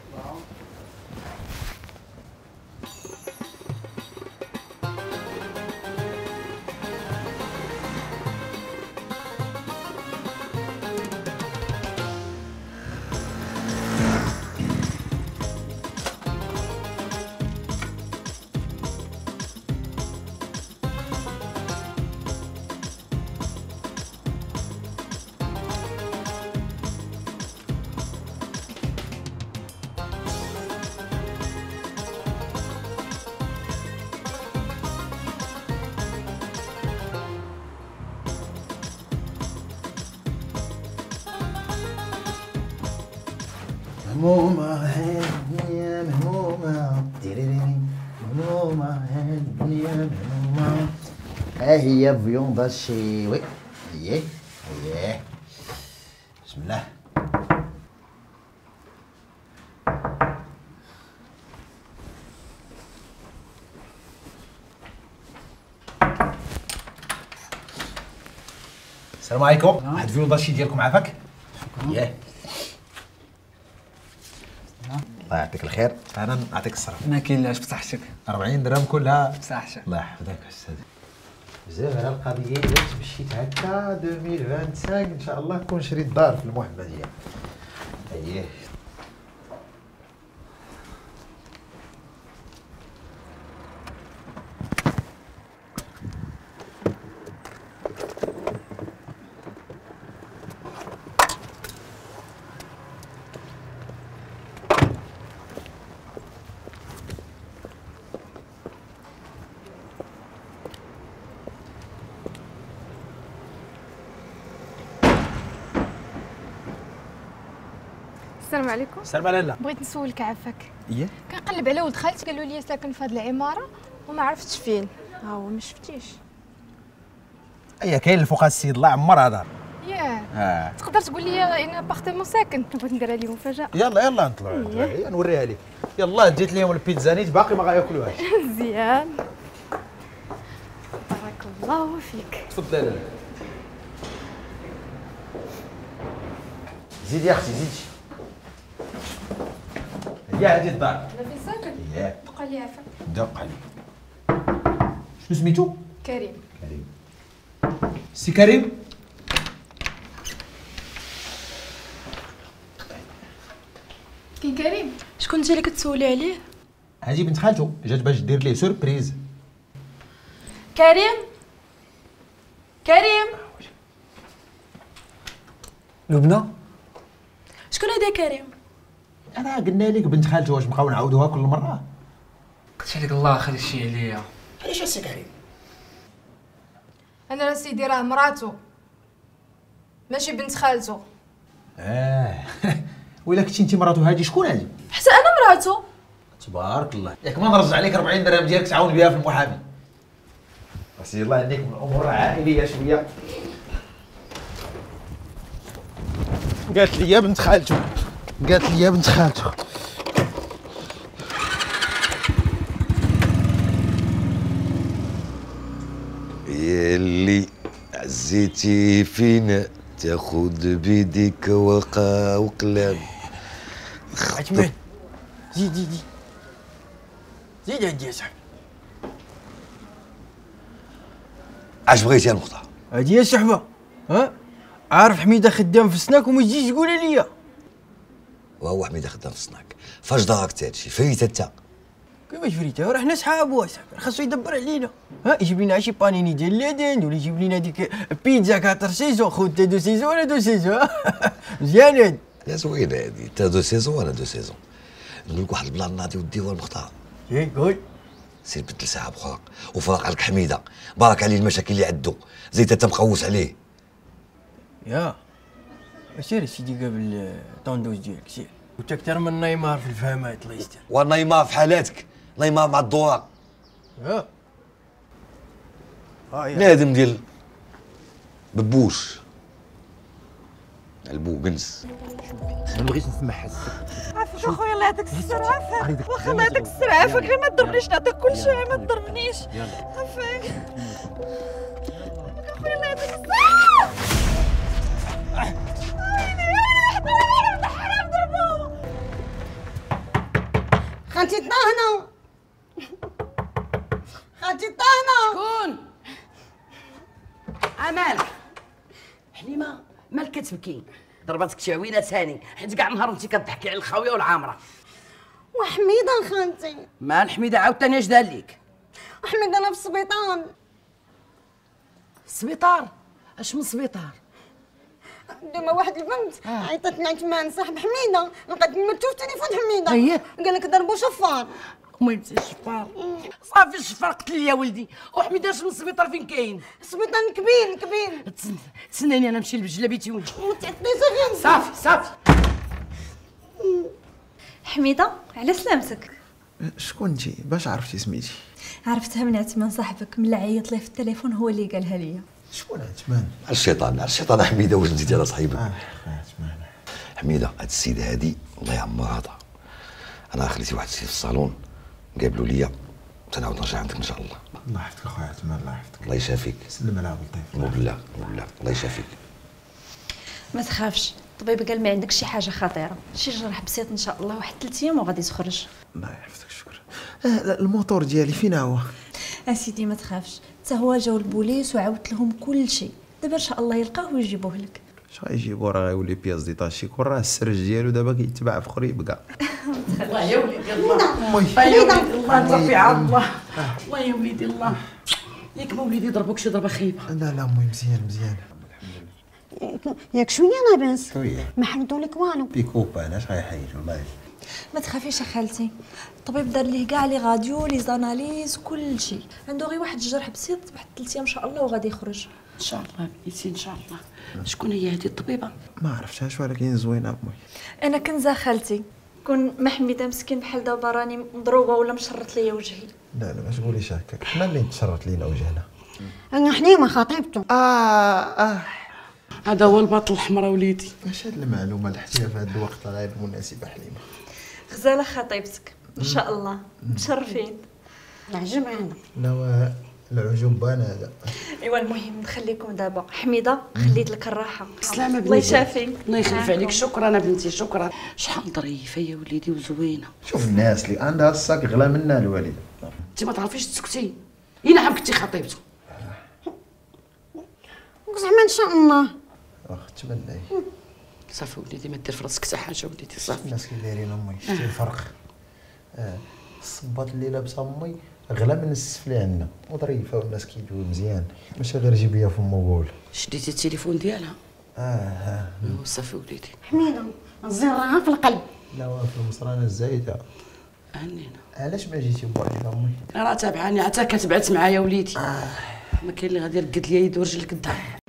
هي فيوندا الشيوي إيه إيه بسم الله. السلام عليكم. واحد فيوندا الشي ديالكم عافاك؟ ياه الله يعطيك الخير. أنا نعطيك الصرف ما كاين لاش بصحتك. 40 درهم كلها. بصحتك. الله يحفظك أستاذ بزاف على القضية الا تمشيت هكا 2025 إن شاء الله نكون شريت دار في المحمديه اييه السلام عليكم. السلام عليكم. بغيت نسولك عافاك. إيه؟ كنقلب على ولد خالتي قالوا لي ساكن في هذه العمارة وما عرفتش فين. ها هو ما شفتيش. إيه كاين الفوق السيد الله عمرها دار ياه آه. تقدر تقول لي اينا appartement ساكن. بغيت ندير عليه مفاجاه يلا يلا نطلعوا إيه. هي نوريها لك. يلا ديت لهم البيتزانيت باقي ما غاياكلوهاش مزيان. بارك الله فيك. تفضل. زيدي يا أختي زيدي هي هذه الدار. أنا فين ساكن ياه بقى لي عافاك دق عليك شنو سميتو؟ كريم. سي كريم؟ كاين كريم. شكون انت اللي كتسولي عليه؟ هذه بنت خالته. جات باش دير ليه surprise. كريم. كريم. لبنى؟ شكون هذا كريم؟ أنا قلنا لك بنت خالته واش نبقاو نعاودوها كل مرة. قلت لك الله خلي شي عليا. علاش السي كريم؟ أنا راه سيدي راه مراته ماشي بنت خالته آه. ولا كنتي انت مراتو هادي شكون هادي؟ حتى أنا مراته تبارك الله. ياك ما نرجع عليك 40 درهم ديالك تعاون بها في المحامي. سي الله عندك من الأمور العائلية شوية. قالت لي يا بنت خالته قالت لي يا بنت خالته يلي عزيتي فينا تاخد بيديك وقا وقلام عثمان زيد زيد زيد. عندي يا صاحبي. اش بغيتي المختار هادي يا صحبه ها؟ عارف حميدة خدام في السناك وما تجيش تقول ليا. وهو حميده خدام في الصناك فاش دارك هادشي فريت انت. كيفاش فريتها راه حنا صحابو اصاحبي خاصو يدبر علينا. ها يجيب لنا شي panini ديال la dinde ولا يجيب لنا ديك بيتزا quatre saisons. خوت deux saisons ولا deux saisons؟ مزيان هادي يا زوينة هادي انت deux saisons وأنا deux saisons؟ نقول لك واحد البلان ناضي ودي هو المختار. إيه قول. سير بدل ساعه بخرى وفرق عليك حميدة. بارك عليه المشاكل اللي عنده زيد انت مقوس عليه. يا. سير سيدي قبل طوندوز ديالك سير وانت أكثر من نيمار في الفهمات الله يستر ونيمار في حالاتك. نيمار مع الدوره ها. نادم ديال ببوش. البو قنس ما بغيتش نسمع حس عافاك اخويا الله يعطيك السر عافاك. واخا الله يعطيك السر عافاك. غير ما تضربنيش نعطيك كل شيء ما تضربنيش. عافاك. اخويا الله يعطيك السر خالتي طاهنة خالتي طاهنة شكون امالك حليمة مالك كتبكي؟ ضربتك تعوينه ثاني. حيت كاع نهار وانت كضحكي على الخاوية والعامرة. وحميدة خالتي مال حميدة عاوتاني اش دار ليك؟ حميدة أنا في السبيطار. السبيطار اش من سبيطار؟ ديما واحد البنت عيطت لي عثمان صاحب حميدة لقيت مرتو في تليفون حميدة. أييه. قال لك ضربوا شفار. وميمتي الشفار صافي الشفار قتل لي يا ولدي. وحميدة اش من السبيطار فين كاين؟ السبيطار كبير كبير. تسن- تسناني أنا نمشي لبس جلابيتي ولدي. وتعطيش غير صافي صافي. حميدة على سلامتك. شكون انت؟ باش عرفتي سميتي؟ عرفتها من عثمان صاحبك ملي عيط ليه في التليفون هو اللي قالها ليا. شكون عثمان الشيطان الشيطان حميدة واش نزيدي على صاحبك حميدة هاد السيده هادي الله يعمرها دار أنا خليتي واحد السيد في الصالون قابلوا ليا. تنعاود نرجع عندك إن شاء الله. الله يحفظك أخويا عثمان الله يحفظك. الله يشافيك. سلم على أبو الطيف مو بالله مو بالله. الله يشافيك. ما تخافش. الطبيب قال ما عندك شي حاجة خطيرة. شي جرح بسيط إن شاء الله واحد ثلاث أيام وغادي تخرج. الله يحفظك شكرا. آه الموتور ديالي فين هو؟ أسيدي ما تخافش. حتى هو جاو البوليس وعاودت لهم كل شيء. دابا إن شاء الله يلقاوه ويجيبوه لك. اش غيجيبو؟ راه غيولي pièces détachées كون راه السرج ديالو دابا كيتباع في خريبكة. الله يا وليدي الله. يا وليدي الله الله الله يا وليدي الله. ياك ما وليدي ضربوك شي ضربة خايبة. لا لا امي مزيان مزيان. ياك شوية لاباس شوية ما حردوا لك والو. بيكوبا أنا اش غيحيدوا الله ما تخافيش يا خالتي. الطبيب دار ليه كاع les radios les analyses كل شيء. عنده غير واحد الجرح بسيط واحد ثلاث أيام إن شاء الله وغادي يخرج. إن شاء الله بنيتي إن شاء الله. شكون هي هذه الطبيبة؟ ما عرفتهاش ولكن زوينة أمي. أنا كنزه خالتي. كون ما حميده مسكين بحال دابا راني مضروبة ولا مشرط ليا وجهي. لا لا ما تقوليش هكاك حنا اللي تشرط لينا وجهنا. أنا حليمه خطيبته آه آه. هذا هو الباطل الحمراء وليدي. اش هاد المعلومة اللي حتيها في هذا الوقت غير مناسبة حليمه غزالة خطيبتك. إن شاء الله. متشرفين العجب هذا نوا العجوب بان هذا. إيوا المهم نخليكم دابا حميدة خليت لك الراحة. سلامة الله بنتي يشافيك. الله يخلف. عليك. شكرا أنا بنتي شكرا. شحال ظريفة يا وليدي وزوينة. شوف الناس اللي عندها الصاك غلا منا الوالد. أنت ما تعرفيش تسكتي. إي نعم كنتي خطيبته. زعما إن شاء الله. واخ تبلعي صافي وليدي ما دير في راسك حتى حاجة وليدي صافي. الناس اللي دايرين أمي شتي الفرق. الصباط اللي لابسة أمي غلا من السفلي عندنا. وظريفة والناس كيجيو مزيان. ماشي غير جيب ليا فم وقول شديتي التليفون ديالها؟ آه. آه صافي وليدي. حميدة راها في القلب. لا في المصرانة الزايدة. هنينا علاش ما جيتي بوحدك أمي؟ راه تابعاني حتى كتبعت معايا وليدي. ما كاين اللي غادي يرقد ليا يد ورجلك الدار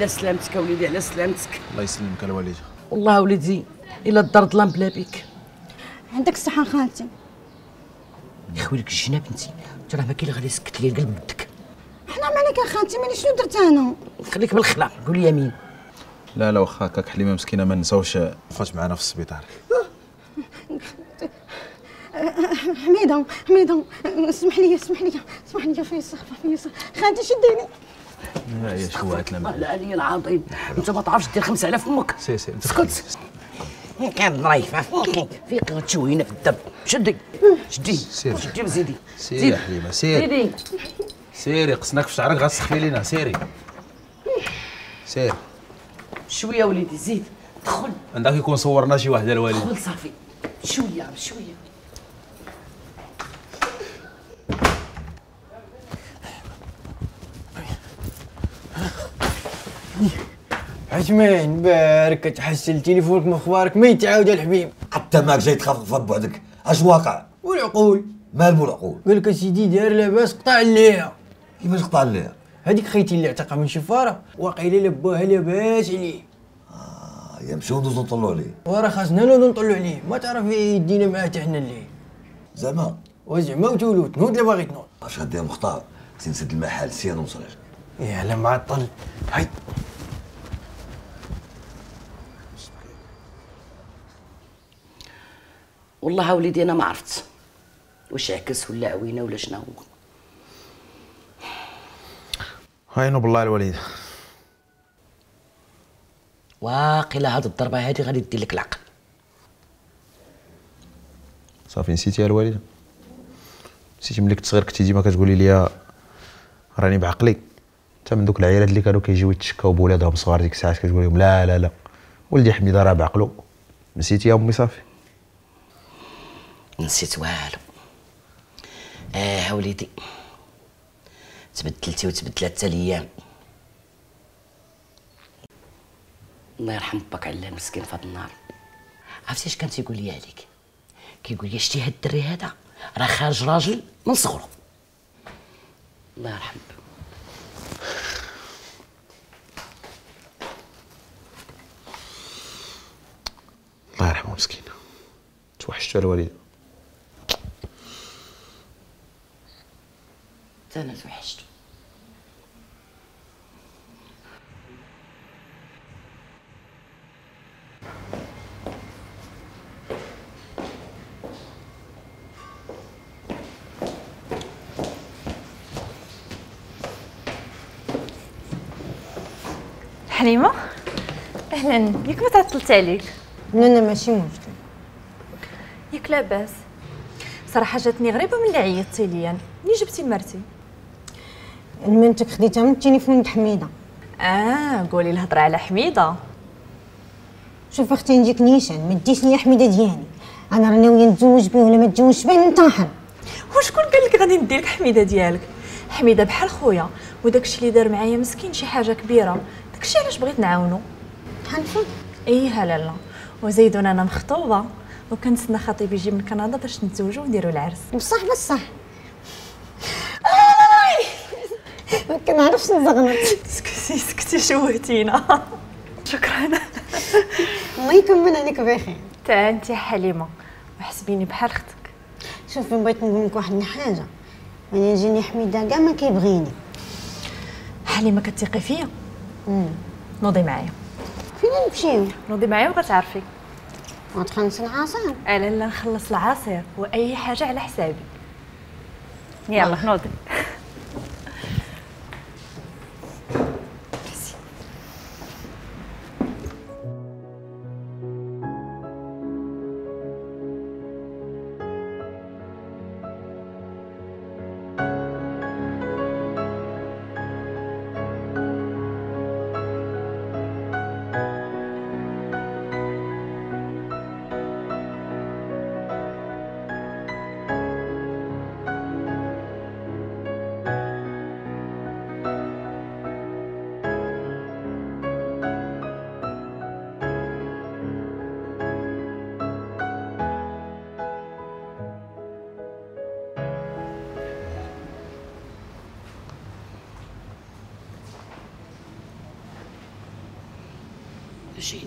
لا سلامتك وليدي على سلامتك. الله يسلمك الوالده والله وليدي إلا الدار ظلام بلا بك. عندك الصحة خالتي. يخوي لك الجنة بنتي. انت راه ما كاين اللي غادي يسكت لي القلب بدك حرام عليك يا خالتي؟ ماني شنو درت أنا؟ خليك بالخلا قول لي يمين لا لا واخا هكاك حليمة مسكينة ما نساوش فات معنا في السبيطار. حميدة حميدة اسمح لي اسمح لي اسمح لي فيصل فيصل. خالتي شديني. لا يا شو الله العلي العظيم. انت ما تعرفش دير 5000 فمك سي سي. اسكت كان ضعيفه فيك غتشوهينا في الدب شدي. شدي. سير. شدي وزيدي سيري يا حليمة سيري زيدي. سيري قصناك في شعرك غتسخفي لينا. سيري. سير. شوية وليدي زيد. دخل. عندك يكون صورنا شي واحد الوالد. دخل صافي. شوية شوية. عثمان بارك تحسن تليفونك من أخبارك ما يتعاود الحبيب. حتى ماك جاي تخفف بعدك. اش واقع؟ والعقول. مال العقول؟ قال لك سيدي داير لاباس قطع الليها كيفاش قطع الليها هذيك خيتي اللي اعتقها من شفارة واقيلا لباها لاباس عليه. يا نمشيو ندوزو نطلعو عليه. وراه خاصنا نوضو نطلعو عليه. ما تعرف يدينا معاه حتى حنا الليل. زعما؟ وزعما وتولوت نوض لا باغي تنوض. اش غادي مختار؟ خصني نسد المحل سير نوصل يا لا معطل. هاي. والله وليدي أنا ما عرفت واش عكس ولا عوينة ولا شنو. هو هاينو بالله الوليد. واقيلا هاد الضربة هادي غادي دير لك العقل. صافي نسيتي الوالده نسيتي ملي كنت صغير كنتي ديما كتقولي لي راني بعقلي. حتى من دوك العيالات اللي كانوا كيجيو يتشكاو بولادهم صغار ديك الساعات كتقول لهم لا لا لا. ولدي حميدة راه بعقلو. نسيتي يا أمي صافي. نسيت والو. آه وليدي. تبدلتي وتبدلت حتى الأيام الله يرحم باك على المسكين في هاد النهار. عرفتي اش كان تيقول لي عليك؟ كيقول لي شتي هاد الدري هذا؟ راه خارج راجل من صغرو. الله يرحم الله يرحمه مسكين توحشتو يا الوالده حتى أنا توحشت حليمة؟ أهلا. ياك ما تعطلت عليك؟ لا لا ماشي مشكل. ياك لاباس. صراحة جاتني غريبة من اللي عيطتي ليا. منين جبتي مرتي المنتك خديتها من التليفون د حميدة. آه قولي الهضرة على حميدة. شوف أختي نجيك نيشان ما ديش ليا حميدة ديالي. أنا راه ناويه نتزوج به ولا ما نتزوجش به ننتحر. وشكون قال لك غادي ندير لك حميدة ديالك؟ حميدة بحال خويا وداكشي اللي دار معايا مسكين شي حاجة كبيرة. داكشي علاش بغيت نعاونو؟ بحال الفل. إيه لالا وزيدون أنا مخطوبة وكنتسنى خطيبي يجي من كندا باش نتزوجوا ونديروا العرس. بصح بصح. ما كنعرفش نزغنط سكتي سكتي شوهتينا شكرا. الله يكمل عليك بخير تا انت حليمة وحسبيني بحال أختك. شوفي بغيت نقول لك واحد الحاجة. أنا يجيني حميدة كاع ما كيبغيني. حليمة كتثقي فيا؟ نوضي معايا. فين نمشيو؟ نوضي معايا وغتعرفي. غتخلصي العصير؟ لا لا نخلص العصير وأي حاجة على حسابي. يلا نوضي.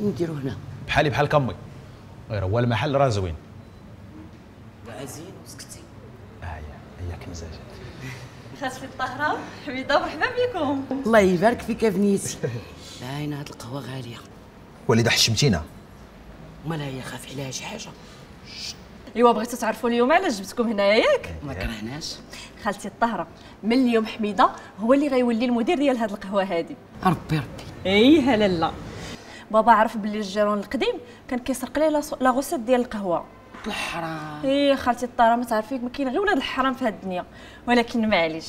نديرو هنا. بحالي بحال كمي. غير هو المحل راه زوين. عزين وسكتي. هياك مزاج خاص الطهرة حميدة مرحبا بكم الله يبارك فيك يا بنيتي باينه هاد القهوة غالية. وليدة حشمتينا. ومالها هي خافي عليها شي حاجة. ايوا بغيتو تعرفوا اليوم علاش جبتكم هنايا ياك؟ ما كرهناش. خالتي الطهرة من اليوم حميدة هو اللي غيولي المدير ديال هاد القهوة هادي. ربي ربي. إيه لالا بابا عرف بلي ال gérant القديم كان كيسرق ليه la recette ديال القهوة. الحرام. إيه خالتي الطارة ما تعرفي ما كاين غير ولاد الحرام في هاد الدنيا. ولكن معليش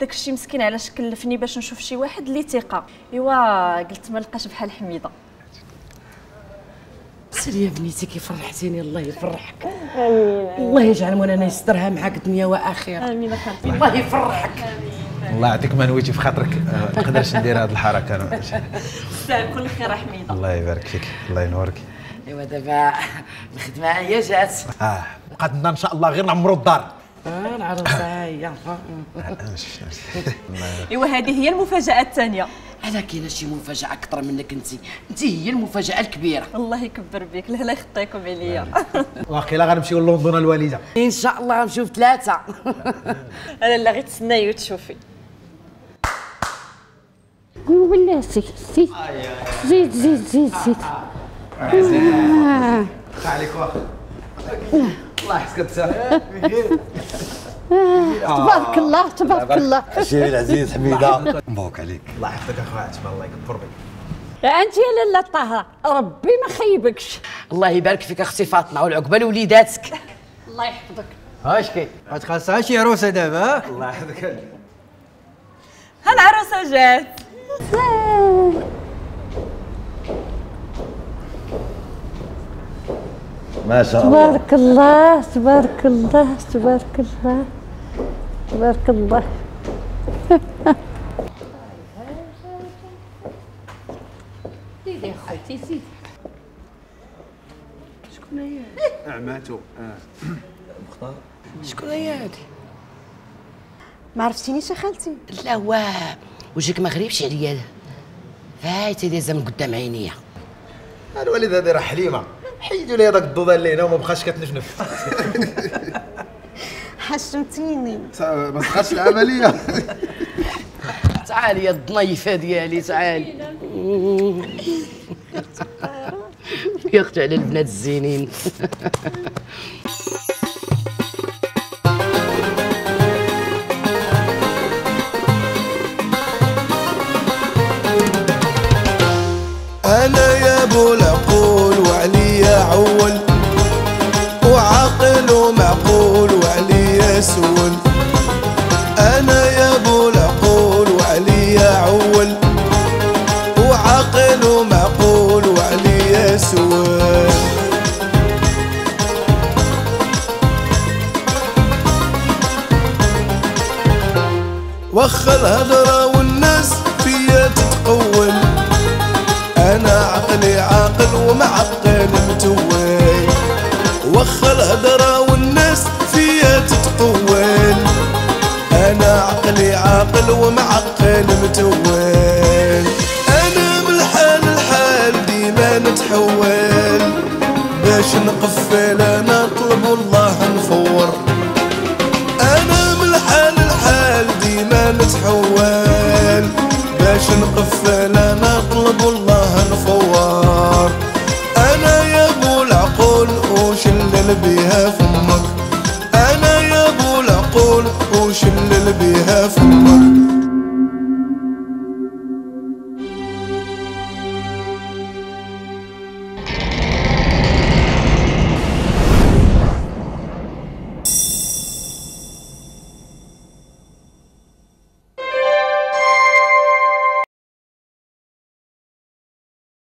داك الشيء مسكين علاش كلفني باش نشوف شي واحد اللي ثقة. إيوا قلت ما لقاش بحال حميدة. سيري يا بنيتي كيف فرحتيني الله يفرحك. الله يجعل مولانا يسترها معاك دنيا وآخرة. آمين خالتي. الله يفرحك. الله يعطيك ما نويتي في خاطرك آه، ما نقدرش ندير هذه الحركة أنا. تستاهل كل خير حميده الله يبارك فيك الله ينورك. أيوا دابا الخدمة هي جات. آه وقدنا إن شاء الله غير نعمروا الدار. آه العروسة هي. أيوا هذه هي المفاجأة الثانية. أنا كاينة شي مفاجأة أكثر منك انت انت هي المفاجأة الكبيرة. الله يكبر بك لا لا يخطيكم عليا. واقيلا غنمشيو لندن الوالدة. إن شاء الله غنشوف ثلاثة. أنا لا غير تسناي وتشوفي بلاتي زيد زيد زيد زيد زيد آه. عليك واخا الله يحفظك انت تبارك الله تبارك الله. الشيخ العزيز حميدة. مبروك عليك. الله يحفظك اخويا عتبه الله يكبر بك أنت يا لاله الطاهره ربي ما خيبكش. الله يبارك فيك أختي فاطمة والعقبة لوليداتك. الله يحفظك. اش كاين ما تخلصها شي عروسه دابا الله يحفظك. ها العروسه جات. ما شاء الله. تبارك الله تبارك الله تبارك الله تبارك الله. يا خوتي شكون هي عماتو مختار. شكون هي هادي ما عرفتينيش يا خالتي؟ لا واه. وجهك ما غريبش عليا فايته ديزا من قدام عينيا. الوالد هذه راه حليمة. حيدوا لي هذاك الضوضاء اللي هنا وما بقاش كتنفنف. حشمتيني. ما تبقاش العملية. تعالي يا الضنيفه ديالي تعالي. يا أختي على البنات الزينين. أنا يا أبو العقول وعليا عول. وعاقل ومعقول وعليا سول أنا يا أبو العقول وعليا عول. وعاقل ومعقول وعليا سول وخ الهضرة ومعقل متول. أنا من الحال الحال ديما نتحول باش نقفل